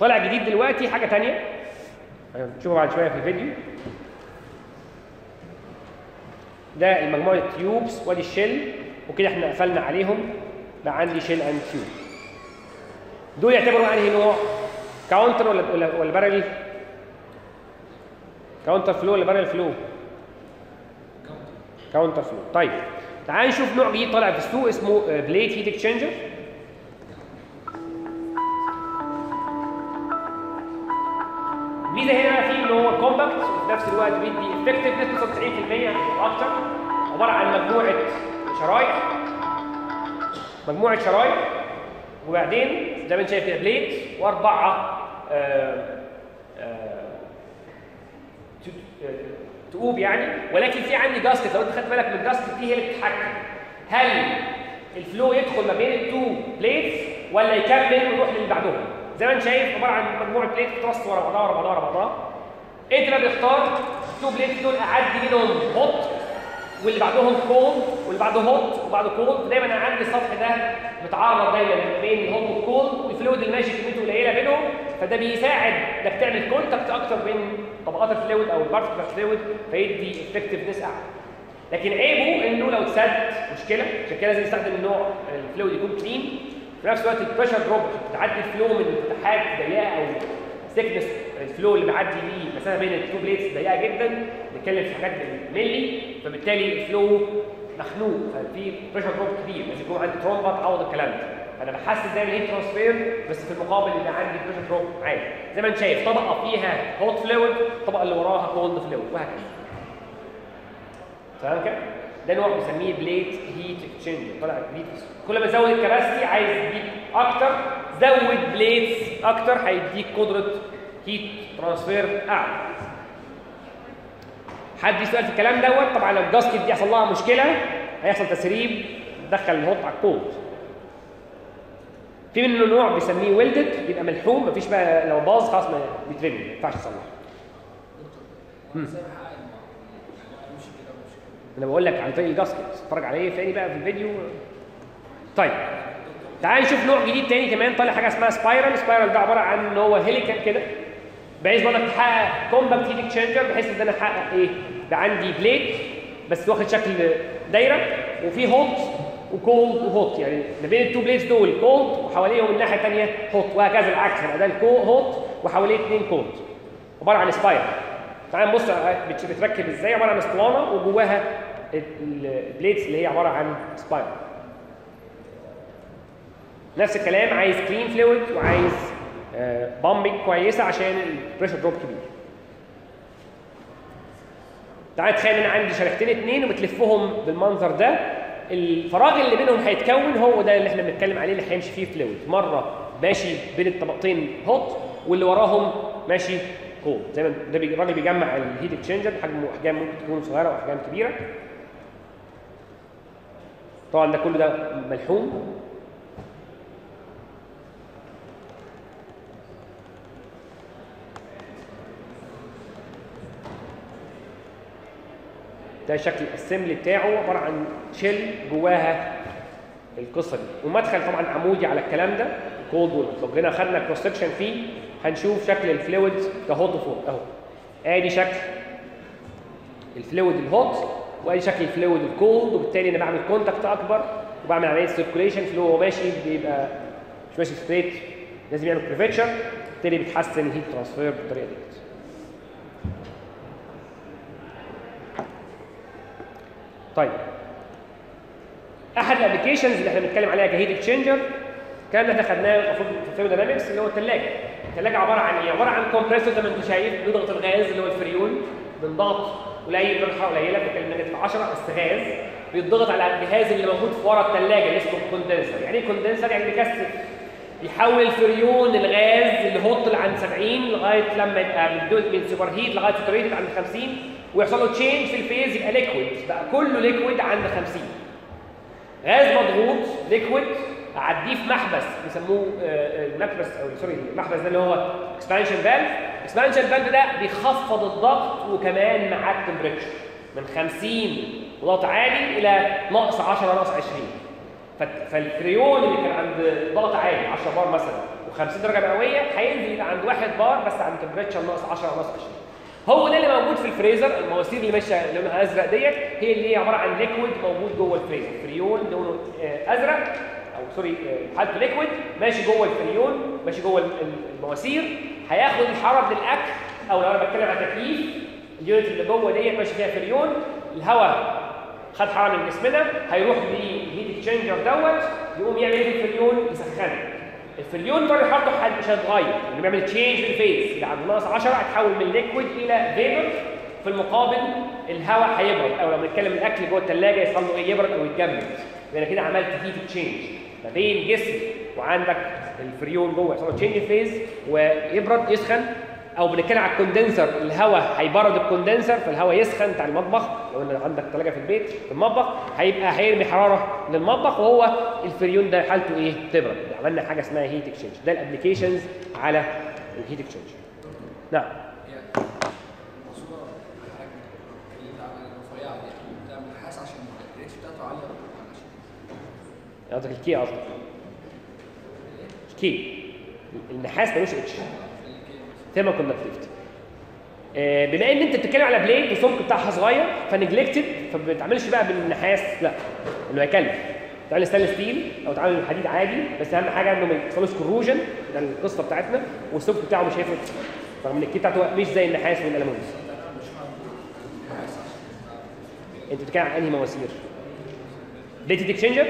طالع جديد دلوقتي حاجة ثانية نشوفه بعد شوية في الفيديو ده المجموعة ال tubes وادي ال shell وكده إحنا قفلنا عليهم بقى عندي shell and tube دول يعتبروا انهي نوع؟ counter ولا ولا, parallel counter flow ولا parallel flow counter flow طيب تعال نشوف نوع جديد طالع في السوق اسمه plate heat exchanger الميزه هنا فيه ان هو compact وفي نفس الوقت بيدي effectiveness 99% وأكتر عبارة عن مجموعة شرايح. مجموعة شرايح. وبعدين زي ما أنت شايف plate وأربعة آه، آه، ت- آه، تقوب يعني. ولكن في عندي gasket لو أنت خدت بالك من ال gasket دي هي اللي بتتحكم. هل ال flow يدخل ما بين ال two plates ولا يكمل ويروح للي بعدهم؟ زي ما انت شايف عبارة عن مجموعة plate بترص ورا بعضها ورا بعضها ورا بعضها. انت بقى بتختار ال two plates دول اعدي بينهم hot واللي بعدهم cold واللي بعده hot وبعده cold دايما أنا عندي السطح ده متعرض دايما بين ال hot وال cold وال fluid اللي ماشي كميته قليله بينهم فده بيساعد إنك تعمل contact أكتر بين طبقات ال fluid أو ال particle fluid فيدي effectiveness أعلى. لكن عيبه إنه لو اتسد مشكلة؟ عشان كده لازم نستخدم النوع ال fluid يكون clean في نفس الوقت ال pressure drop بتعدي ال flow من فتحات ضيقة أو thickness ال flow اللي بعدي بيه مسافه بين ال two plates ضيقة جدا نتكلم في حاجات بالملي فبالتالي ال flow مخنوق ففي pressure drop كبير لازم يكون عندي ترومبا تعوض الكلام ده. فأنا بحسن دايما ال heat transfer بس في المقابل اللي عندي pressure drop عالي. زي ما أنت شايف طبقة فيها hot fluid الطبقه اللي وراها cold fluid وهكذا. تمام كده؟ ده نوع بنسميه plate heat exchanger طلع السوق. كل ما تزود ال capacity عايز تجيب أكتر. زود plates أكتر هيديك قدرة heat transfer أعلى. حد سؤال في الكلام دوت؟ طبعا لو ال gasket دي حصل لها مشكلة هيحصل تسريب تدخل ال hot على ال cold في منه نوع بيسميه welded بيبقى ملحوم مفيش بقى لو باظ خلاص ما بيترمي ما ينفعش تصلحه أنا بقول لك عن طريق ال gasket. اتفرج عليه تاني بقى في الفيديو. طيب تعال نشوف نوع جديد تاني كمان. طالع حاجة اسمها spiral spiral ده عبارة عن إن هو helical كده. بحيث برضك تحقق compact heat exchanger بحيث إن أنا أحقق إيه؟ ده عندي plate بس واخد شكل دايرة. وفي hot و cold و hot يعني ما بين ال two plates دول cold وحواليهم الناحية الثانية hot وهكذا العكس. يبقى ده الكو hot وحواليه اثنين cold عبارة عن spiral تعال نبص بت- بتركب إزاي؟ عبارة عن اسطوانه وجواها ال plates اللي هي عبارة عن spiral نفس الكلام عايز clean fluid وعايز pumping كويسة عشان ال pressure drop كبير. تعال تخيل إن أنا عندي شريحتين اتنين وبتلفهم بالمنظر ده. الفراغ اللي بينهم هيتكون هو ده اللي إحنا بنتكلم عليه اللي هيمشي فيه fluid مرة ماشي بين الطبقتين hot واللي وراهم ماشي cold زي ما ده الراجل بيجمع ال heat exchanger حجمه أحجام ممكن تكون صغيرة وأحجام كبيرة. طبعا ده كله ده ملحوم. ده شكل ال assembly بتاعه عبارة عن shell جواها القصة دي. ومدخل طبعا عمودي على الكلام ده cold لو جينا خدنا cross section فيه هنشوف شكل ال fluid ك hot و cold أهو. ادي شكل ال fluid ال hot وادي شكل ال fluid ال cold وبالتالي أنا بعمل contact أكبر وبعمل عمليه circulation flow هو ماشي بيبقى مش ماشي straight لازم يعمل curvature بالتالي بتحسن ال heat transfer بالطريقة ديت طيب. أحد ال applications اللي إحنا بنتكلم عليها ك heat exchanger الكلام ده خدناه المفروض في ال thermodynamics اللي هو الثلاجه الثلاجه عبارة عن إيه؟ عبارة عن compressor زي ما انت شايف بيضغط الغاز اللي هو الفريون بنضغط قليل درجه قليلة بنتكلم negative 10 بس غاز بيتضغط على الجهاز اللي موجود في ورا الثلاجه اللي اسمه condenser يعني إيه condenser يعني بيكثف يحول الفريون الغاز اللي hot عند 70 لغاية لما يبقى من super heat لغاية saturated عند 50 ويحصل له change في ال phase يبقى liquid بقى كله liquid عند 50 غاز مضغوط liquid اعديه في محبس بيسموه آه، المحبس أو sorry المحبس ده اللي هو expansion valve expansion valve ده بيخفض الضغط وكمان معاه ال temperature من 50 ضغط عالي إلى ناقص 10 ناقص 20 ف- فالفريون اللي كان عند ضغط عالي 10 بار مثلا و50 درجة مئوية هينزل عند 1 بار بس عند temperature ناقص 10 أو ناقص 20 هو ده اللي موجود في الفريزر المواسير اللي ماشية لونها أزرق ديت هي اللي هي عبارة عن liquid موجود جوه الفريزر. فريون لونه آه، أزرق أو sorry حالته liquid ماشي جوه الفريون ماشي جوه ال- ال- المواسير. هياخد الحراره من الاكل أو لو أنا بتكلم عن تكييف ال unit اللي جوه ديت ماشي فيها فريون الهواء خد حراره من جسمنا هيروح لل heat exchanger دوت يقوم يعمل إيه في الفريون يسخنه. الفريون برضه حرارته مش هتتغير اللي بيعمل change في ال phase اللي عند ناقص 10 هتحول من liquid إلى vapor في المقابل الهواء هيبرد أو لو بنتكلم الاكل جوه الثلاجه يحصل له إيه يبرد أو يتجمد. يبقى أنا كده عملت heat exchange ما بين جسم وعندك الفريون جوه يحصل له change phase ويبرد يسخن أو بنتكلم على ال condenser. الهواء هيبرد ال condenser فالهواء يسخن بتاع المطبخ. لو إن عندك ثلاجه في البيت في المطبخ هيبقى هيرمي حرارة للمطبخ وهو الفريون ده حالته إيه؟ تبرد. عملنا حاجة اسمها heat exchange ده ال applications على ال heat exchange نعم. ولا عشان قصدك ال K قصدك؟ ال K النحاس ملوش H thermal conductivity بما إن أنت بتتكلم على plate والسمك بتاعها صغير ف neglected فما بتعملش بقى بالنحاس لا. إنه هيكلف تعمل stainless steel أو تعمل بالحديد عادي بس أهم حاجة إنه ما يحصلوش corrosion ده القصة بتاعتنا. والسمك بتاعه مش هيفرق رغم إن ال K بتاعته مش زي النحاس والالمونيوم أنت بتتكلم عن أنهي مواسير؟ plated exchanger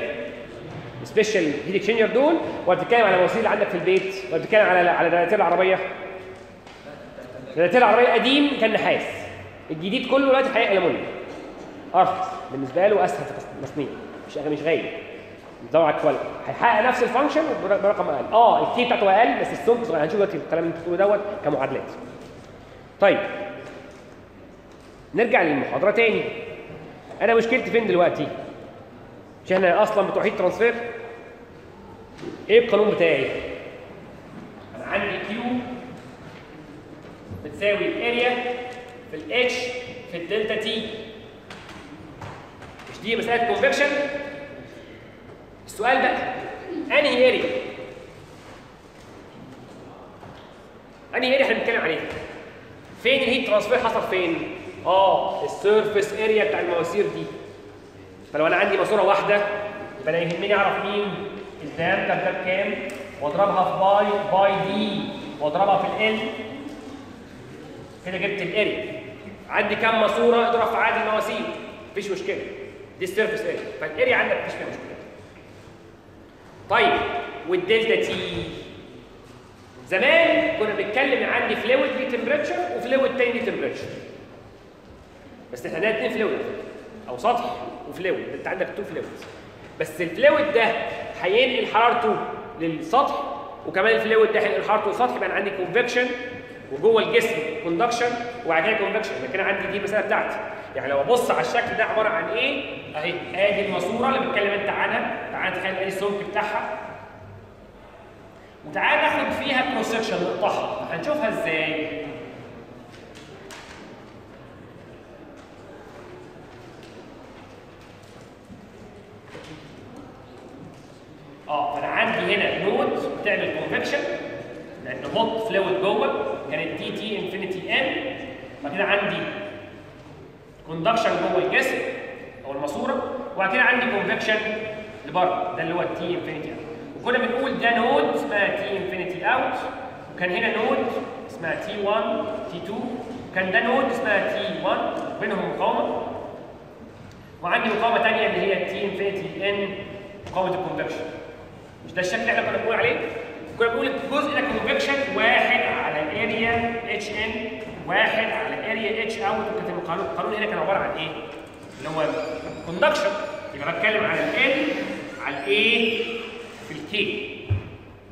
special heat exchanger دول ولا بتتكلم على مواسير اللي عندك في البيت ولا بتتكلم على على رادياتير العربية. رادياتير العربية القديم كان نحاس. الجديد كله دلوقتي حقيقة المونيوم أرخص بالنسبة له اسهل في التصنيع مش مش غالي. على ال quality. هيحقق نفس ال function برقم أقل. آه ال K بتاعته أقل بس السمك هنشوف دلوقتي الكلام اللي أنت بتقوله دوت كمعادلات. طيب. نرجع للمحاضرة تاني. أنا مشكلتي فين دلوقتي؟ مش إحنا أصلا بتوع heat transfer؟ إيه القانون بتاعي؟ أنا عندي Q بتساوي ال area في ال H في ال delta T مش دي مسألة convection السؤال بقى أنهي area؟ أنهي area إحنا بنتكلم عليها؟ فين ال heat transfer حصل فين؟ آه ال surface area بتاع المواسير دي. فلو أنا عندي ماسوره واحدة يبقى أنا يهمني اعرف مين. ال diameter ده ده بكام واضربها في باي pi D. واضربها في L. كده جبت ال area عندي كام ماسوره؟ اضرب في عدد المواسير. مفيش مشكله. دي ال surface area فال area عندك مفيش فيها مشكله. طيب وال delta T. زمان كنا بنتكلم عندي fluid ليه temperature و fluid تاني temperature بس إحنا عندنا اتنين fluid أو سطح و fluid أنت عندك two fluid بس ال fluid ده هينقل حرارته للسطح وكمان ال fluid ده هينقل حرارته للسطح يبقى أنا عندي convection وجوه الجسم conduction وبعد كده convection يبقى كده عندي دي المساله بتاعتي. يعني لو أبص على الشكل ده عبارة عن إيه؟ أهي. آدي الماسورة اللي بتكلم أنت عنها. تعال تخيل أدي السمك بتاعها. وتعال ناخد فيها cross section نقطعها. هنشوفها إزاي؟ آه فانا عندي هنا node بتعمل convection لأن hot fluid جوه كانت T T infinity in بعد كده عندي conduction جوه الجسم أو الماسورة وبعد كده عندي convection لبره ده اللي هو ال T infinity in وكنا بنقول ده node اسمها T infinity out وكان هنا node اسمها T 1 T 2 وكان ده node اسمها T 1 بينهم مقاومة. وعندي مقاومة ثانية اللي هي T infinity in مقاومة ال convection مش ده الشكل اللي إحنا كنا بنقول عليه كنا بنقول الجزء ده convection واحد على area h in واحد على area h out وكانت القانون القانون هنا كان عبارة عن إيه؟ اللي هو conduction يبقى بتكلم على L على ال A في ال K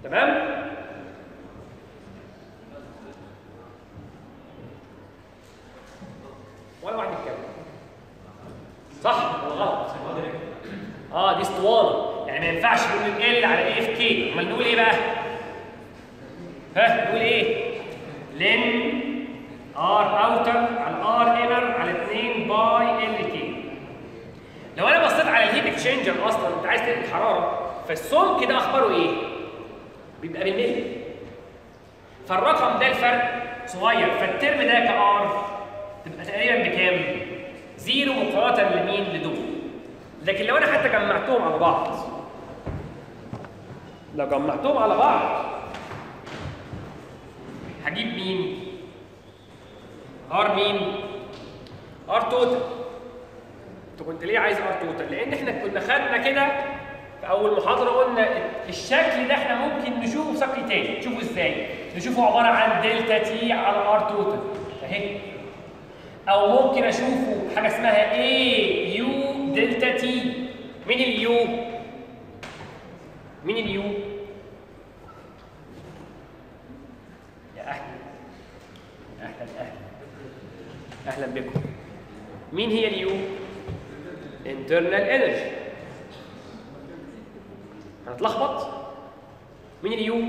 تمام؟ ولا واحد يتكلم صح ولا غلط؟ آه دي اسطوانة يعني ما ينفعش نقول L على A في K أمال نقول إيه بقى؟ ها نقول إيه؟ ln r outer على r inner على 2 pi L K لو أنا بصيت على ال heat exchanger أصلا أنت عايز تنقل حرارة فالسمك ده أخباره إيه؟ بيبقى بالملي فالرقم ده الفرق صغير فال term ده ك R تبقى تقريبا بكام؟ zero مقارنة لمين؟ لدول لكن لو أنا حتى جمعتهم على بعض لو جمعتهم على بعض هجيب مين؟ R مين؟ R total انت كنت ليه عايز R total؟ لأن إحنا كنا خدنا كده في أول محاضرة قلنا الشكل ده إحنا ممكن نشوفه في شكل تاني، نشوفه إزاي؟ نشوفه عبارة عن delta T على R total أهي أو ممكن أشوفه حاجة اسمها A delta T مين ال U؟ مين ال U؟ يا أهلا أهلا أهلا أهلا بكم مين هي ال U؟ internal energy هنتلخبط مين ال U؟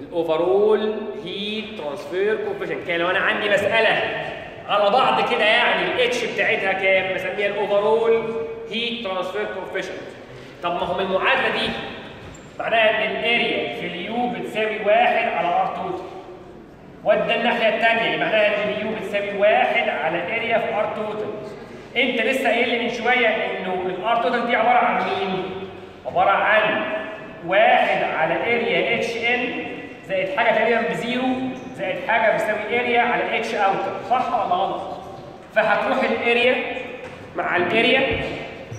ال overall heat transfer coefficient كان لو أنا عندي مسألة على بعض كده يعني الاتش بتاعتها كام؟ بسميها ال overall heat transfer coefficient طب ما هو المعادلة دي؟ معناها إن ال area في ال U بتساوي واحد على R total وده الناحية الثانية معناها إن ال U بتساوي واحد على area في R total انت لسه قايل لي من شوية إنه ال R total دي عبارة عن مين؟ عبارة عن واحد على area h in زائد حاجة تقريبا ب zero زائد حاجة بتساوي area على h outer صح ولا غلط؟ فهتروح ال area مع ال area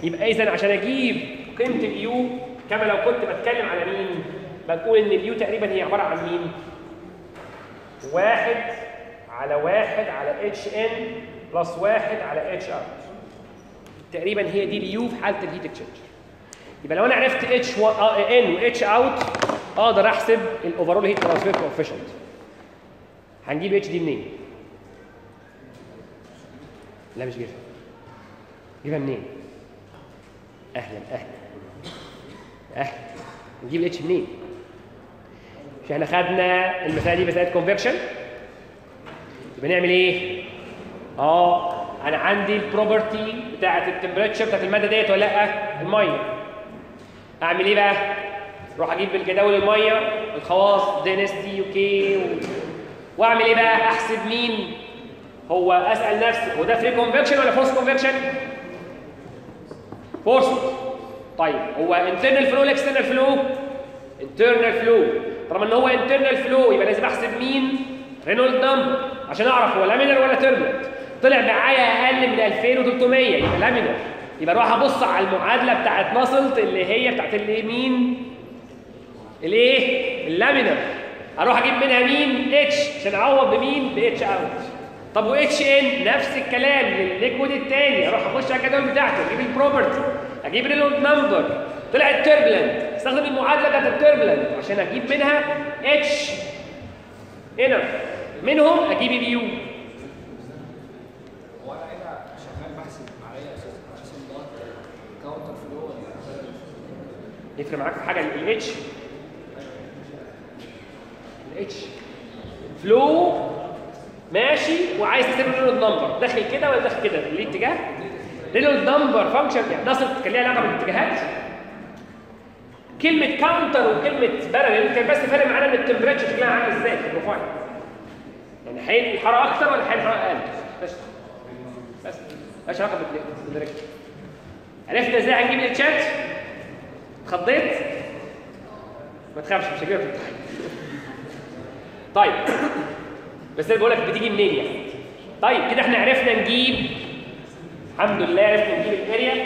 يبقى اذا عشان أجيب قيمة ال U كما لو كنت بتكلم على مين؟ بقول إن ال U تقريبا هي عبارة عن مين؟ واحد على واحد على h in plus واحد على اتش اوت تقريبا هي دي ال U في حالة ال heat exchanger يبقى لو أنا عرفت اتش ان واتش اوت أقدر أحسب ال overall heat transfer coefficient هنجيب اتش دي منين؟ لا مش جيبها جيبها منين؟ أهلا أهلا أهلا نجيب الإتش منين؟ مش إحنا خدنا المساله دي مساله convection يبقى نعمل إيه؟ آه أنا عندي ال property بتاعه ال temperature بتاعه المادة ديت ولا لأ؟ المية أعمل إيه بقى؟ أروح أجيب بالجداول المية الخواص density و K و... وأعمل إيه بقى؟ أحسب مين؟ هو أسأل نفسي هو ده free convection ولا forced convection؟ forced طيب هو internal flow ولا external flow؟ internal flow طالما إن هو internal flow يبقى لازم أحسب مين؟ Reynolds number عشان أعرف هو laminar ولا turbulent طلع معايا أقل من 2300 يبقى laminar يبقى أروح أبص على المعادلة بتاعت Nusselt اللي هي بتاعت الايه مين؟ الايه؟ ال laminar أروح أجيب منها مين؟ اتش عشان أعوض بمين؟ باتش اوت طب واتش ان نفس الكلام للل liquid الثاني أروح أخش على الجدول بتاعته أجيب ال property أجيب Reynolds number طلعت turbulent استخدم المعادلة بتاعت ال turbulent عشان أجيب منها اتش هنا منهم أجيب ال U يفرق معاك في حاجة الاتش الاتش فلو ماشي. وعايز تكتب رينولد نمبر داخل كده ولا داخل كده؟ ليه اتجاه رينولد نمبر فانكشن يعني نصل كان ليها علاقة بالاتجاهات. كلمة كاونتر وكلمة بارل كان بس فارق معانا إن التمبريتشر شكلها عامل إزاي في البروفايل يعني حين الحرارة أكتر ولا حين الحرارة أقل؟ بس. بس. مالهاش علاقة بال direction عرفنا إزاي هنجيب التشات اتخضيت؟ ما تخافش مش هجيبها في الامتحان. طيب. بس أنا بقول لك بتيجي منين يعني؟ طيب كده إحنا عرفنا نجيب الحمد لله عرفنا نجيب ال area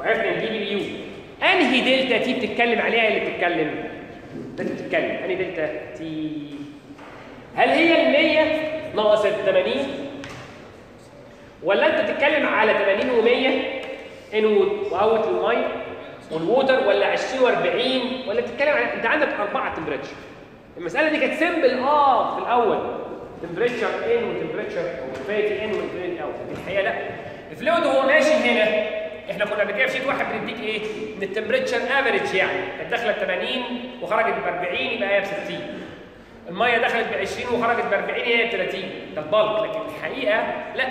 وعرفنا نجيب ال U. أنهي delta T بتتكلم عليها؟ اللي بتتكلم. انت بتتكلم. أنهي delta T؟ هل هي ال 100 ناقص ال 80 ولا أنت بتتكلم على 80 و100 in و out الميه وال water؟ ولا 20 و40 ولا بتتكلم على أنت عندك أربعة temperature المسألة دي كانت simple آه في الأول. temperature in و temperature ف T in وف T out الحقيقة لا. ال fluid وهو ماشي هنا. إحنا كنا قبل كده في sheet واحد بنديك إيه؟ ان ال temperature average يعني. كانت داخله ب 80 وخرجت ب 40 يبقى هي ب 60 المية دخلت ب 20 وخرجت ب 40 هي ب 30 ده ال bulk. لكن الحقيقة لا.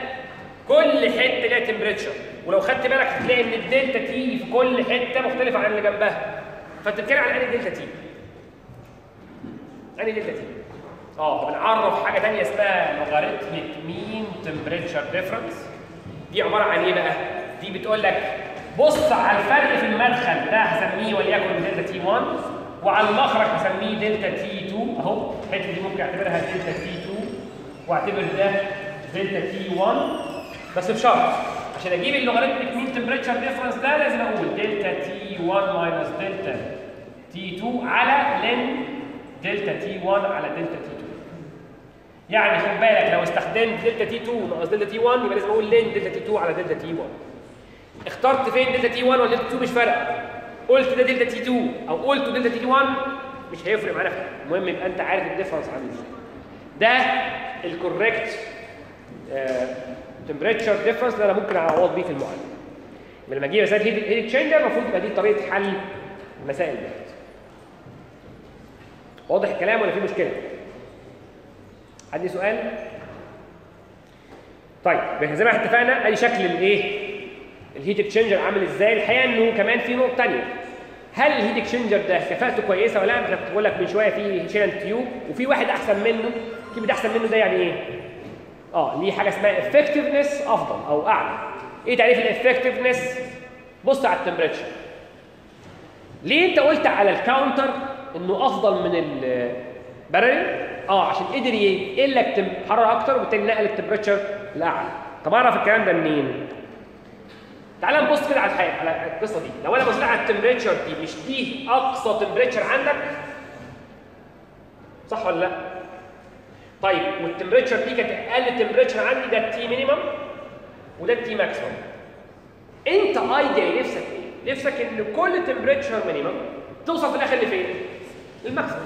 كل حتة ليها temperature. ولو خدت بالك هتلاقي إن ال delta T في كل حتة مختلفة عن اللي جنبها. فأنت بتتكلم عن أنهي delta T أنهي delta T آه بنعرف حاجة ثانية اسمها logarithmic mean temperature difference دي عبارة عن إيه بقى؟ دي بتقول لك بص على الفرق في المدخل ده هسميه وليكن delta T 1 وعلى المخرج هسميه delta T 2 أهو الحتة دي ممكن أعتبرها delta T 2 وأعتبر ده delta T 1 بس بشرط عشان أجيب ال logarithmic mean temperature difference ده لازم أقول delta T 1 minus delta T 2 على ln delta T 1 على delta T 2 يعني خد بالك لو استخدمت delta T 2 ناقص delta T 1 يبقى لازم أقول ln delta T 2 على delta T 1 اخترت فين delta T 1 ولا دلتا 2 مش فارقة. قلت ده delta T 2 أو قلت delta T 1 مش هيفرق معانا. المهم يبقى أنت عارف ال difference عامل إزاي. ده ال correct temperature difference اللي أنا ممكن أعوض بيه في المعادلة. لما أجيب مسائل heat exchanger المفروض تبقى دي طريقة حل المسائل دي. واضح الكلام ولا في مشكلة؟ عندي سؤال. طيب زي ما إحنا اتفقنا ادي شكل الايه ال heat exchanger عامل إزاي؟ الحقيقة إنه كمان في نقطة ثانية هل ال heat exchanger ده كفاءته كويسة ولا لأ؟ أنا كنت بقول لك من شوية في shell and tube وفي واحد أحسن منه. كيف أحسن منه ده يعني إيه؟ آه ليه حاجة اسمها effectiveness أفضل أو أعلى. إيه تعريف ال effectiveness بص على ال temperature ليه أنت قلت على ال counter إنه أفضل من ال parallel آه عشان قدر ينقل لك حراره أكتر وبالتالي نقل ال temperature لأعلى. طب أعرف الكلام ده منين؟ تعال نبص كده على الحاجة على القصة دي. لو أنا بصيت على ال temperature دي مش دي أقصى temperature عندك؟ صح ولا لأ؟ طيب وال temperature دي كانت أقل temperature عندي ده ال T minimum وده ال T maximum أنت idea نفسك إيه؟ نفسك إن كل temperature minimum توصل في الآخر لفين؟ لل maximum.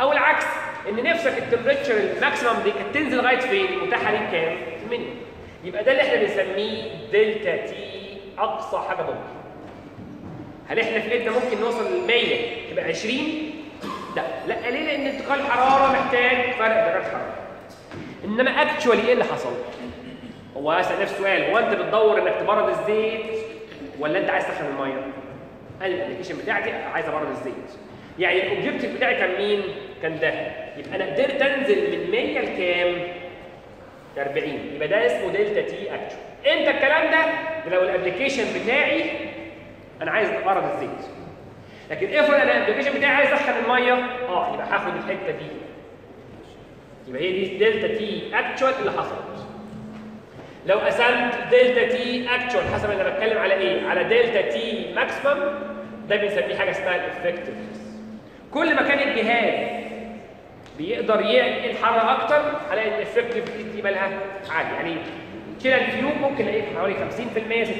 أو العكس إن نفسك ال temperature ال maximum دي كانت تنزل لغاية فين؟ متاحه ليك كام؟ ال minimum يبقى ده اللي إحنا بنسميه delta T أقصى حاجة ممكن هل إحنا في ايدنا ممكن نوصل ل 100 تبقى 20 لا. لا ليه؟ لأن انتقال الحراره محتاج فرق درجات حرارة. إنما actually إيه اللي حصل؟ هو أسأل نفس السؤال هو أنت بتدور إنك تبرد الزيت ولا أنت عايز تسخن المية؟ أنا ال application بتاعتي عايز أبرد الزيت. يعني ال objective بتاعي كان مين؟ كان ده. يبقى أنا قدرت أنزل من 100 لكام؟ 40 يبقى ده اسمه delta T actual انت الكلام ده؟ لو ال application بتاعي أنا عايز أبرد الزيت. لكن افرض أنا ال application بتاعي عايز أسخن المية آه يبقى هاخد الحتة دي. يبقى هي دي delta T actual اللي حصلت. لو قسمت delta T actual حسب أنا بتكلم على إيه؟ على delta T maximum ده بنسميه حاجة اسمها ال effectiveness كل ما كان الجهاز بيقدر ينقل حرارة أكتر هلاقي ال effective دي مالها عالي يعني كده ال tube ممكن ألاقيه حوالي 50% 60%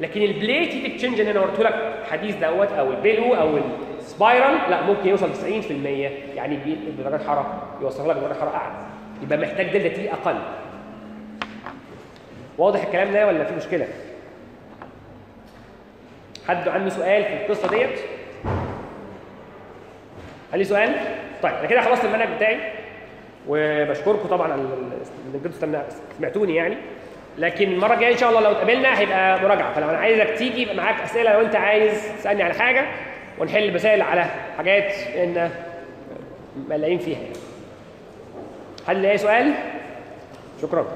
لكن ال plate exchange اللي أنا وريته لك حديث دوت أو ال pillow أو ال spiral لا ممكن يوصل 90% يعني بدرجات حرارة يوصل لك درجات حرارة أعلى يبقى محتاج delta T أقل واضح الكلام ده ولا في مشكلة؟ حد عنده سؤال في القصة ديت؟ هل سؤال؟ طيب أنا كده خلصت المنهج بتاعي وبشكركم طبعا على انكم سمعتوني يعني. لكن المرة الجاية إن شاء الله لو اتقابلنا هيبقى مراجعة. فلو أنا عايزك تيجي يبقى معاك أسئلة لو أنت عايز تسألني على حاجة ونحل مسائل على حاجات إن مقلقين فيها. هل أي سؤال؟ شكرا.